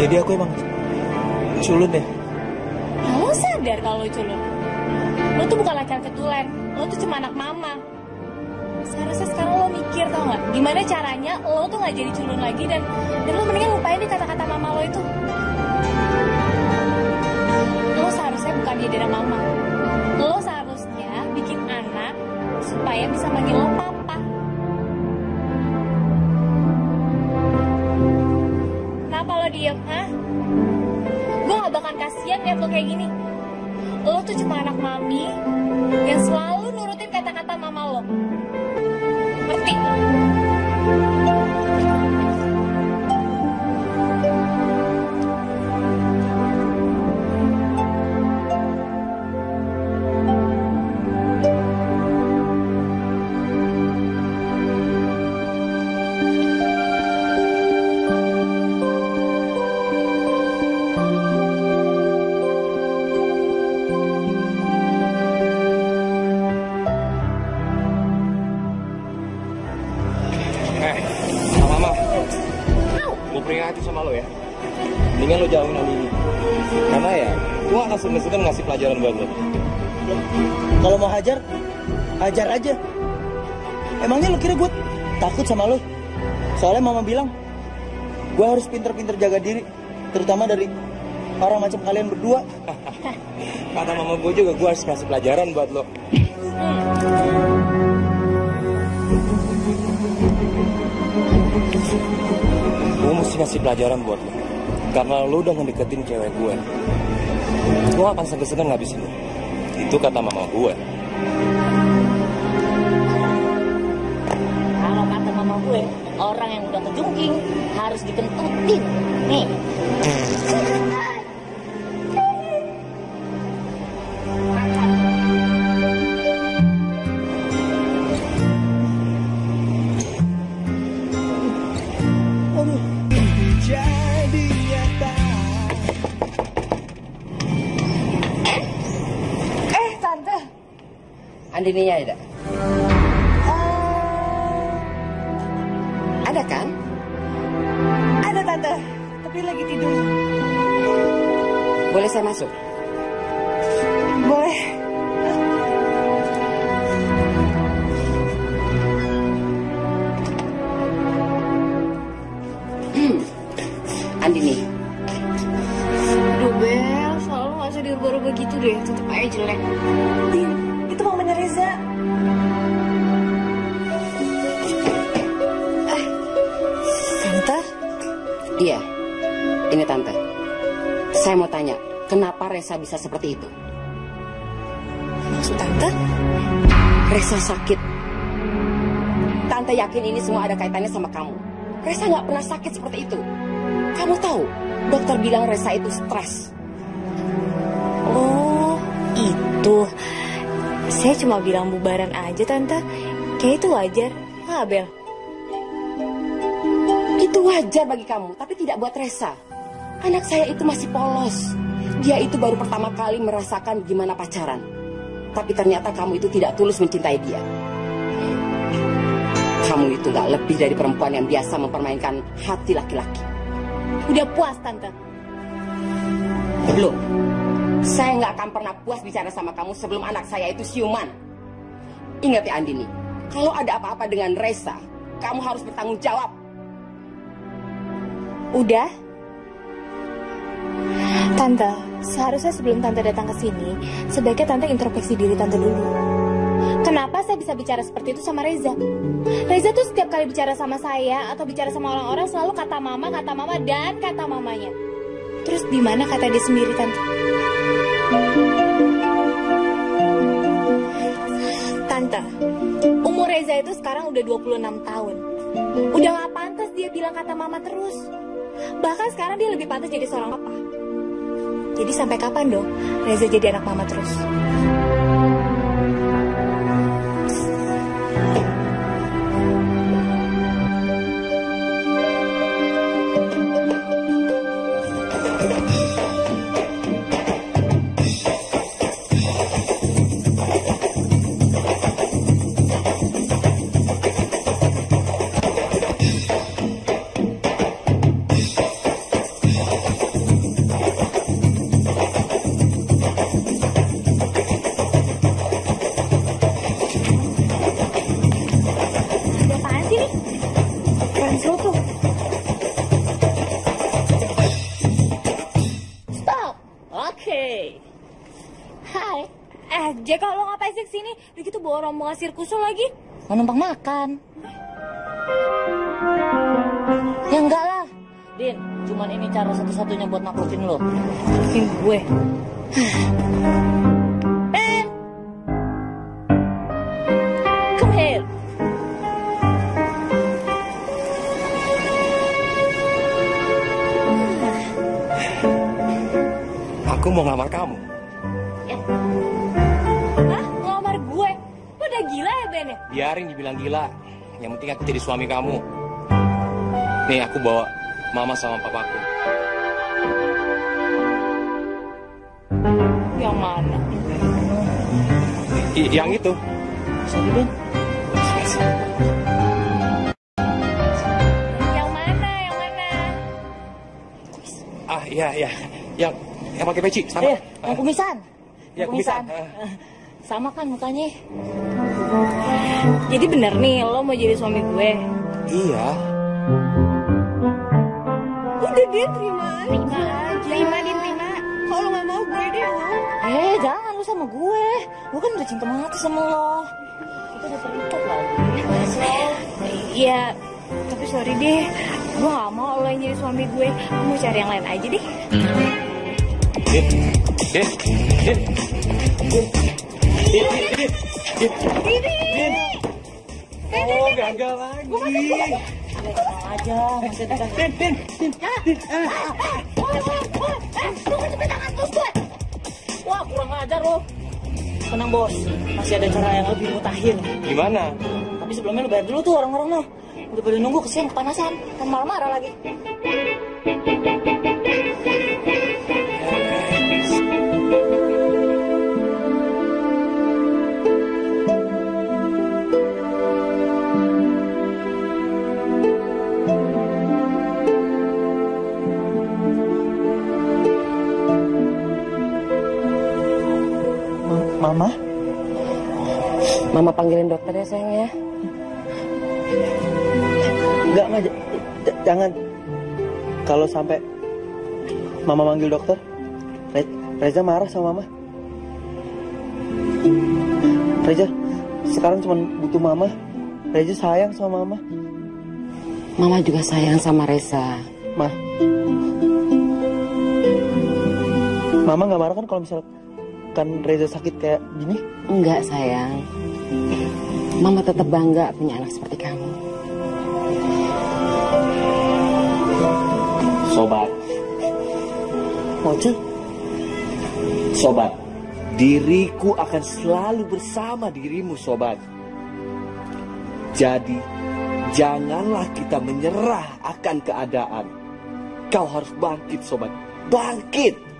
Jadi aku emang culun deh. Lo sadar kalau lo culun. Lo tuh bukan laki-laki tulen, lo tuh cuma anak mama. Seharusnya sekarang lo mikir tau gak, gimana caranya lo tuh gak jadi culun lagi dan dan lo mendingan lupain deh kata-kata mama lo itu. Lo seharusnya bukan dia dari mama. Lo seharusnya bikin anak supaya bisa manggil lo papa. Kenapa lo diem, hah? Gue gak bakal kasihan liat lo kayak gini. Tuh cuma anak mami yang selalu nurutin kata-kata mama lo. Ngerti? Takut sama lo? Soalnya mama bilang, gue harus pinter-pinter jaga diri. Terutama dari orang macam kalian berdua. (laughs) Kata mama gue juga, gue harus kasih pelajaran buat lo. Gue mesti kasih pelajaran buat lo. Karena lo udah ngedeketin cewek gue. Gue akan segan-segan ngabisin lo. Itu kata mama gue. Gue, orang yang udah kejungking harus dikentutin. Nih. Eh. Andininya ada? Reza sakit. Tante yakin ini semua ada kaitannya sama kamu. Reza nggak pernah sakit seperti itu. Kamu tahu, dokter bilang Reza itu stres. Oh, itu. Saya cuma bilang bubaran aja, Tante. Kayak itu wajar. Nggak, Bel? Itu wajar bagi kamu, tapi tidak buat Resa. Anak saya itu masih polos. Dia itu baru pertama kali merasakan gimana pacaran. Tapi ternyata kamu itu tidak tulus mencintai dia. Kamu itu gak lebih dari perempuan yang biasa mempermainkan hati laki-laki. Udah puas, Tante. Belum. Saya nggak akan pernah puas bicara sama kamu sebelum anak saya itu siuman. Ingat ya Andini, kalau ada apa-apa dengan Reza, kamu harus bertanggung jawab. Udah? Tante, seharusnya sebelum Tante datang ke sini, sebaiknya Tante introspeksi diri Tante dulu. Kenapa saya bisa bicara seperti itu sama Reza? Reza tuh setiap kali bicara sama saya atau bicara sama orang-orang selalu kata mama, kata mama, dan kata mamanya. Terus di mana kata dia sendiri, Tante? Tante, umur Reza itu sekarang udah 26 tahun. Udah gak pantas dia bilang kata mama terus. Bahkan sekarang dia lebih pantas jadi seorang papa. Jadi sampai kapan dong Reza jadi anak mama terus? Gitu bawa rombongan sirkus lo lagi. Mau numpang makan. Ya enggak lah. Din, cuman ini cara satu-satunya buat naklukin lo. Ini gue. Penting aku jadi suami kamu. Nih aku bawa mama sama papaku. Yang mana? I- yang itu. Ben. Yang mana? Yang mana? Ah iya iya. Yang yang pakai peci sama. Eh, yang kumisan. Ya, Yang kumisan. Sama kan mukanya? Jadi bener nih, lo mau jadi suami gue? Iya. Udah dia terima aja. Terima aja. Terima, Din, terima. Kalau nggak mau gue deh mau. Eh, jangan lu sama gue. Gue kan udah cinta mati sama lo. Kita udah terikat lagi. Iya, tapi sorry deh. Gue gak mau lo yang jadi suami gue. Gue mau cari yang lain aja deh. Din. Din. Din. Din. Din. Din. Din. Din. Oh, gagal lagi. Aja, masih ada Din, Din, Din, Din. Wah, kurang ajar lo. Tenang bos, masih ada cara yang lebih mutahin. Gimana? Tapi sebelumnya lu bayar dulu tuh orang-orang lo. Udah pada nunggu kesian kepanasan, kan marah-marah lagi. Mama? Mama panggilin dokter ya sayang ya. Enggak, Ma. jangan. Kalau sampai Mama manggil dokter, Re- Reza marah sama Mama. Reza, sekarang cuma butuh Mama. Reza sayang sama Mama. Mama juga sayang sama Reza. Ma. Mama nggak marah kan kalau misalkan Reza sakit kayak gini? Enggak sayang. Mama tetap bangga punya anak seperti kamu. Sobat, Moce? sobat, diriku akan selalu bersama dirimu, sobat. Jadi, Janganlah kita menyerah akan keadaan. Kau harus bangkit, sobat. Bangkit!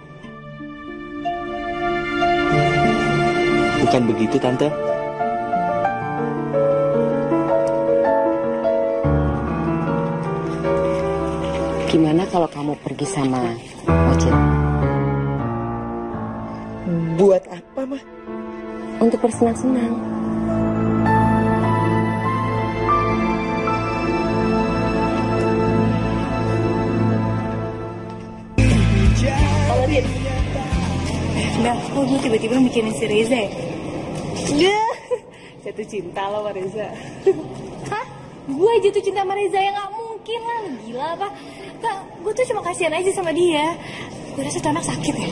Bukan begitu, Tante? Gimana kalau kamu pergi sama Ojek? Buat apa, mah? Untuk bersenang-senang. Kalau kok gue tiba-tiba mikirin si Reza ya? Jatuh cinta lo sama Reza. Hah? Gue jatuh cinta sama Reza ya nggak mungkin lah, gila apa? Kak, gue tuh cuma kasihan aja sama dia. Gue rasa tuh anak sakit ya.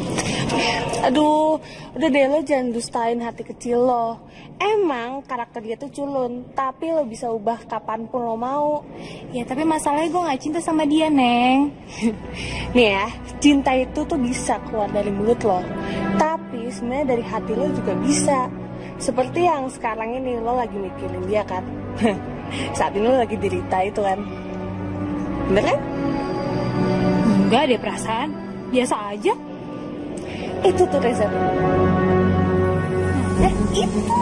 Aduh, udah deh lo jangan dustain hati kecil lo. Emang karakter dia tuh culun, tapi lo bisa ubah kapan pun lo mau. Ya tapi masalahnya gue nggak cinta sama dia, Neng. (laughs) Nih ya, cinta itu tuh bisa keluar dari mulut lo. Tapi sebenarnya dari hati lo juga bisa. Seperti yang sekarang ini lo lagi mikirin dia kan. (laughs) Saat ini lo lagi derita itu kan. Bener kan? Enggak ada perasaan, biasa aja. Itu tuh Reza. Eh, itu.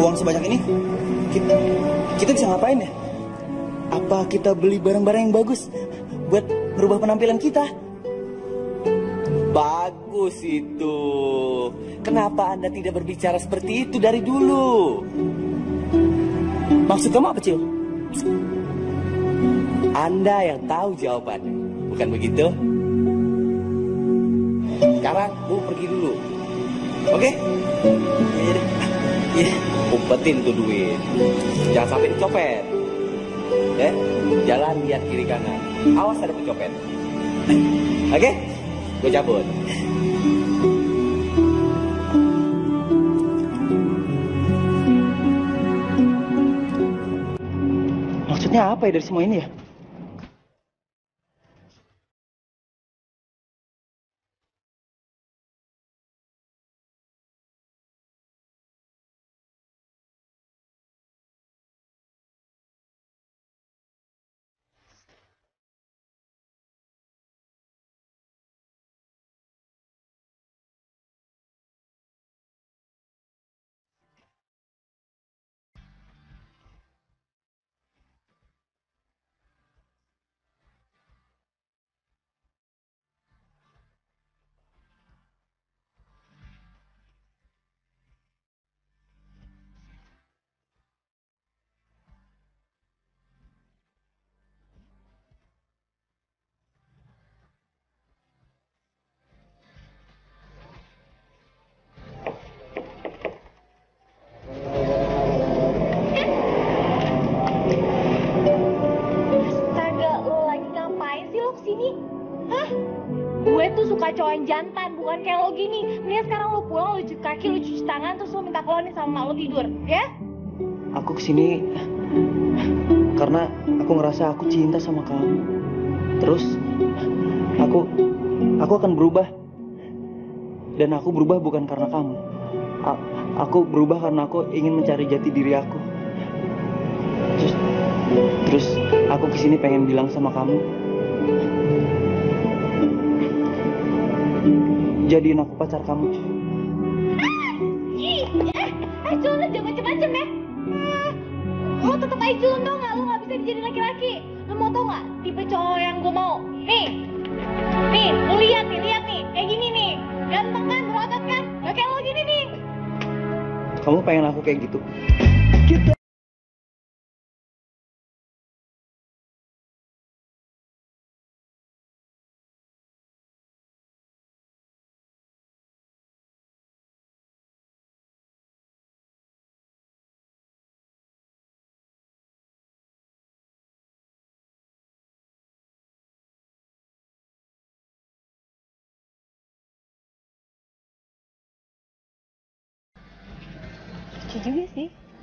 Uang sebanyak ini, kita, kita bisa ngapain ya? Apa kita beli barang-barang yang bagus buat merubah penampilan kita? Bagus itu. Kenapa Anda tidak berbicara seperti itu dari dulu? Maksud kamu apa, Cil? Anda yang tahu jawabannya, bukan begitu? Sekarang Bu pergi dulu. Oke? Iya Iya. Umpetin tuh duit. Jangan sampai dicopet. Ya, jalan lihat kiri kanan. Awas ada pencopet. Oke? Gue cabut. Maksudnya apa ya dari semua ini ya? Yang jantan, bukan kayak lo gini. Mendingan sekarang lo pulang, lo cuci kaki, lo cuci tangan, terus lo minta nih sama mak lo tidur, ya? Aku ke sini karena aku ngerasa aku cinta sama kamu. Terus aku aku akan berubah. Dan aku berubah bukan karena kamu. A- aku berubah karena aku ingin mencari jati diri aku. Terus terus aku ke sini pengen bilang sama kamu. Jadiin aku pacar kamu. Ih, eh, eh, culun lo jangan macem-macem ya. Eh, Lo tetep aja culun tau gak? Lo gak bisa dijadiin laki-laki. Lo mau tau gak? Tipe cowok yang gue mau. Nih, nih, lo lihat nih, lihat nih. Kayak gini nih. Ganteng kan, berotot kan? Gak kayak lo gini nih. Kamu pengen aku kayak gitu? lucu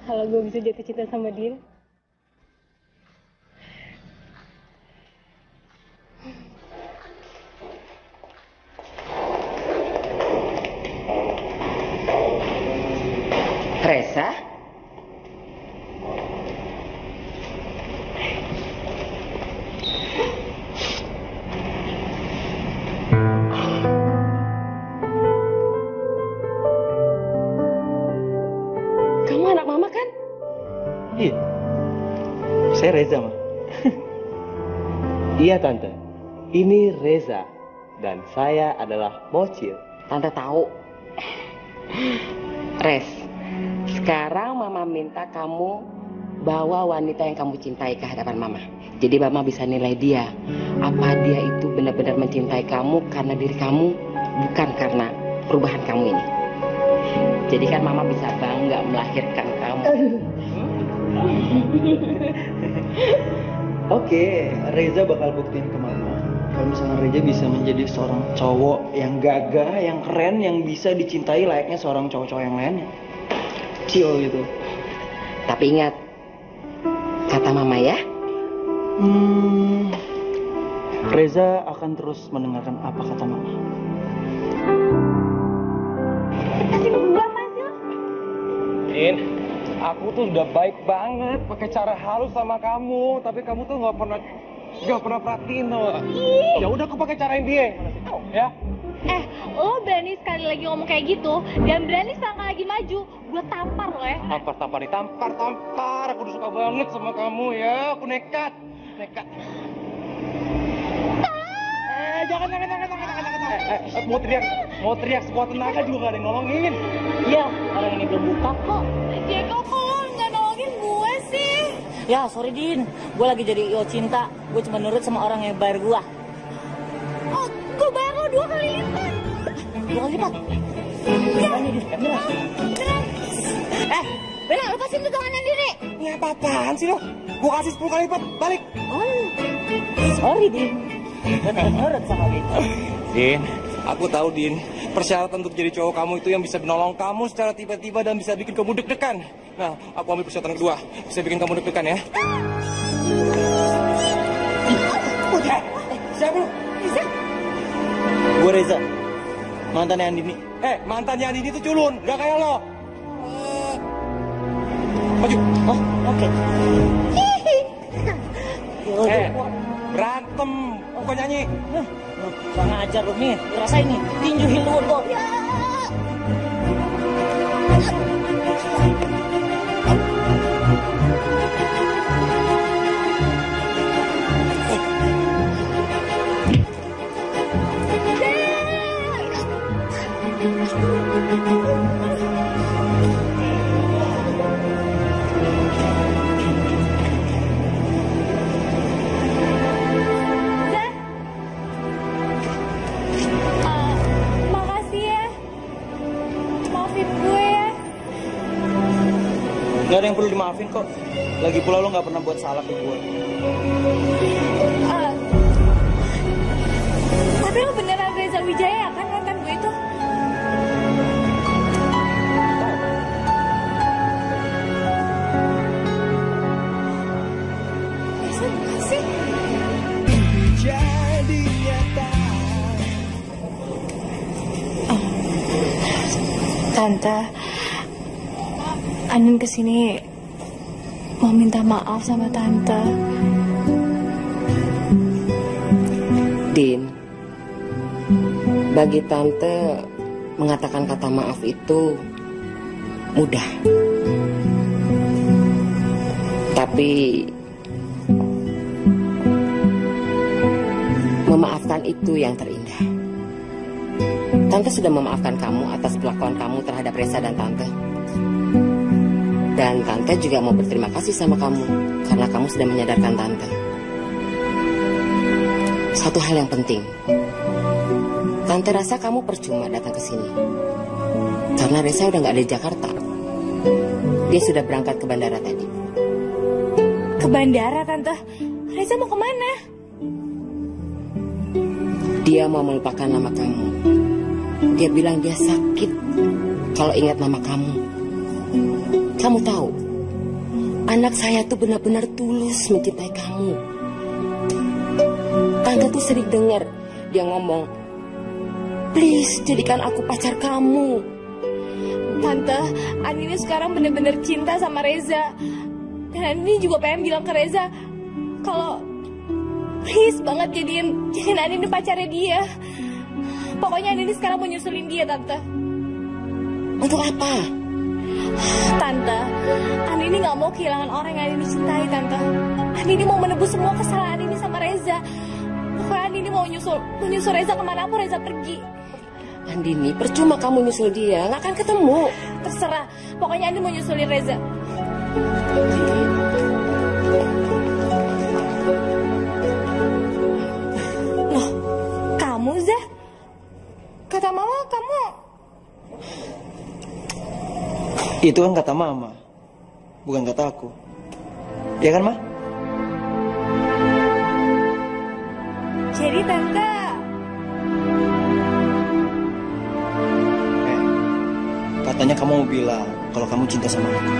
kalau gue bisa jatuh cinta sama dia. Ini Reza dan saya adalah Bocil. Tante tahu. Res, sekarang mama minta kamu bawa wanita yang kamu cintai ke hadapan mama. Jadi mama bisa nilai dia. Apa dia itu benar-benar mencintai kamu karena diri kamu, bukan karena perubahan kamu ini. Jadi kan mama bisa bangga melahirkan kamu. (laughs) Oke, Reza bakal buktiin ke Mama kalau misalnya Reza bisa menjadi seorang cowok yang gagah, yang keren, yang bisa dicintai layaknya seorang cowok-cowok yang lainnya. Cio gitu. Tapi ingat, kata mama ya, Hmm, Reza akan terus mendengarkan apa kata Mama. Kasih gua Fasil. Din, aku tuh udah baik banget pakai cara halus sama kamu, tapi kamu tuh nggak pernah nggak pernah perhatiin tuh. Ya udah aku pakai cara yang dia, ya. Eh, lo berani sekali lagi ngomong kayak gitu dan berani selangkah lagi maju, gue tampar lo ya. Tampar tampar nih, tampar tampar. Aku udah suka banget sama kamu ya. Aku nekat, nekat. Eh, jangan jangan jangan jangan jangan jangan. Eh, eh, eh, mau teriak, mau teriak sekuat tenaga juga gak ada yang nolongin. Iya, orang ini belum buka kok. Jeko, kok Ya, sorry Din. Gue lagi jadi IO cinta. Gue cuma nurut sama orang yang bayar gue. Oh, gue bayar lo dua kali lipat. Dua kali lipat. Beneran. beneran. Eh, bener, lepasin tuh tangannya diri. Ini apa-apaan sih lo? Gua kasih 10 kali lipat, balik. Oh, sorry Din. Gue nurut sama Din. Din, aku tahu Din, persyaratan untuk jadi cowok kamu itu yang bisa menolong kamu secara tiba-tiba dan bisa bikin kamu deg-degan. Nah, aku ambil persyaratan kedua, bisa bikin kamu deg-degan ya. Eh, siapa lu? Gue Reza, mantannya Andini. Eh, mantannya Andini itu culun, gak kayak lo. Eh, Maju. Oh, oke. Eh, berantem, bukan nyanyi. Kurang ajar lu nih, rasain nih. Tinju hiluan gua. Zah. Gak ada yang perlu dimaafin kok. Lagi pula lo gak pernah buat salah ke gue. Eh, tapi lo beneran Reza Wijaya kan mantan gue itu? Sih? Tante, Anin ke sini mau minta maaf sama Tante. Din, bagi tante mengatakan kata maaf itu mudah. Tapi memaafkan itu yang terindah. Tante sudah memaafkan kamu atas perlakuan kamu terhadap Reza dan Tante. Dan Tante juga mau berterima kasih sama kamu karena kamu sudah menyadarkan Tante. Satu hal yang penting. Tante rasa kamu percuma datang ke sini. Karena Reza udah nggak ada di Jakarta. Dia sudah berangkat ke bandara tadi. Ke bandara, Tante. Reza mau ke mana? Dia mau melupakan nama kamu. Dia bilang dia sakit kalau ingat nama kamu. Kamu tahu, anak saya tuh benar-benar tulus mencintai kamu. Tante tuh sering dengar dia ngomong, please jadikan aku pacar kamu. Tante, Andini sekarang bener-bener cinta sama Reza. Dan Andini juga pengen bilang ke Reza kalau please banget jadiin jadiin Andini pacarnya dia. Pokoknya Andini sekarang mau nyusulin dia, Tante. Untuk apa? Tante, Andini nggak mau kehilangan orang yang Andini cintai, Tante. Andini mau menebus semua kesalahan Andini sama Reza. Pokoknya Andini mau nyusul, mau nyusul Reza ke mana pun Reza pergi. Andini, percuma kamu nyusul dia, nggak akan ketemu. Terserah, pokoknya Andini mau nyusulin Reza. Loh, kamu Zah? Kata mama kamu Itu kan kata mama, bukan kata aku. Ya kan, Ma? jadi tante Eh, katanya kamu mau bilang kalau kamu cinta sama aku.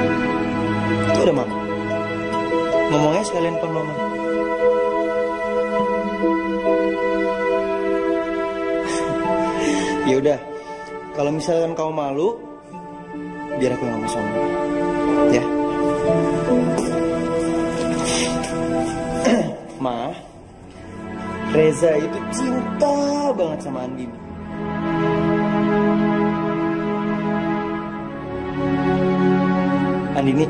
Itu udah, Mama. Ngomongnya sekalian depan Mama. (laughs) ya udah, kalau misalkan kamu malu, biar aku yang ngomong sama. Ya. (clears throat) Ma, Reza itu cinta banget sama Andini. Andini.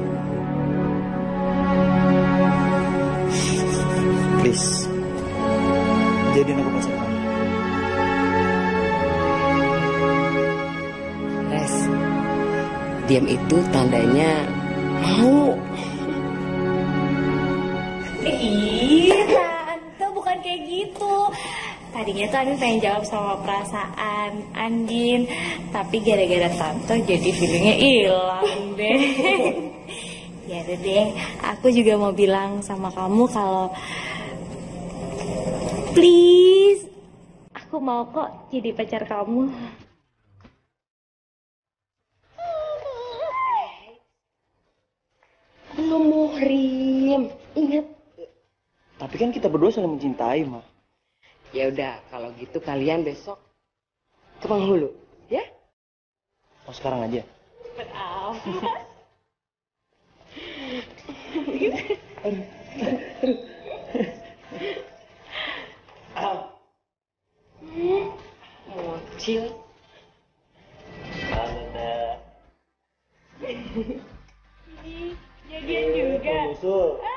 Please. Jadiin aku pacar diam itu tandanya mau. Ih, tante bukan kayak gitu. Tadinya tuh Andin pengen jawab sama perasaan Andin, tapi gara-gara tante jadi feelingnya hilang deh. (laughs) ya udah deh, aku juga mau bilang sama kamu kalau please, aku mau kok jadi pacar kamu. Belum muhrim. Ingat. Tapi kan kita berdua saling mencintai, Ma. Ya udah, kalau gitu kalian besok ke penghulu, ya? Oh, sekarang aja. Mocil. Jadian juga. Musuh.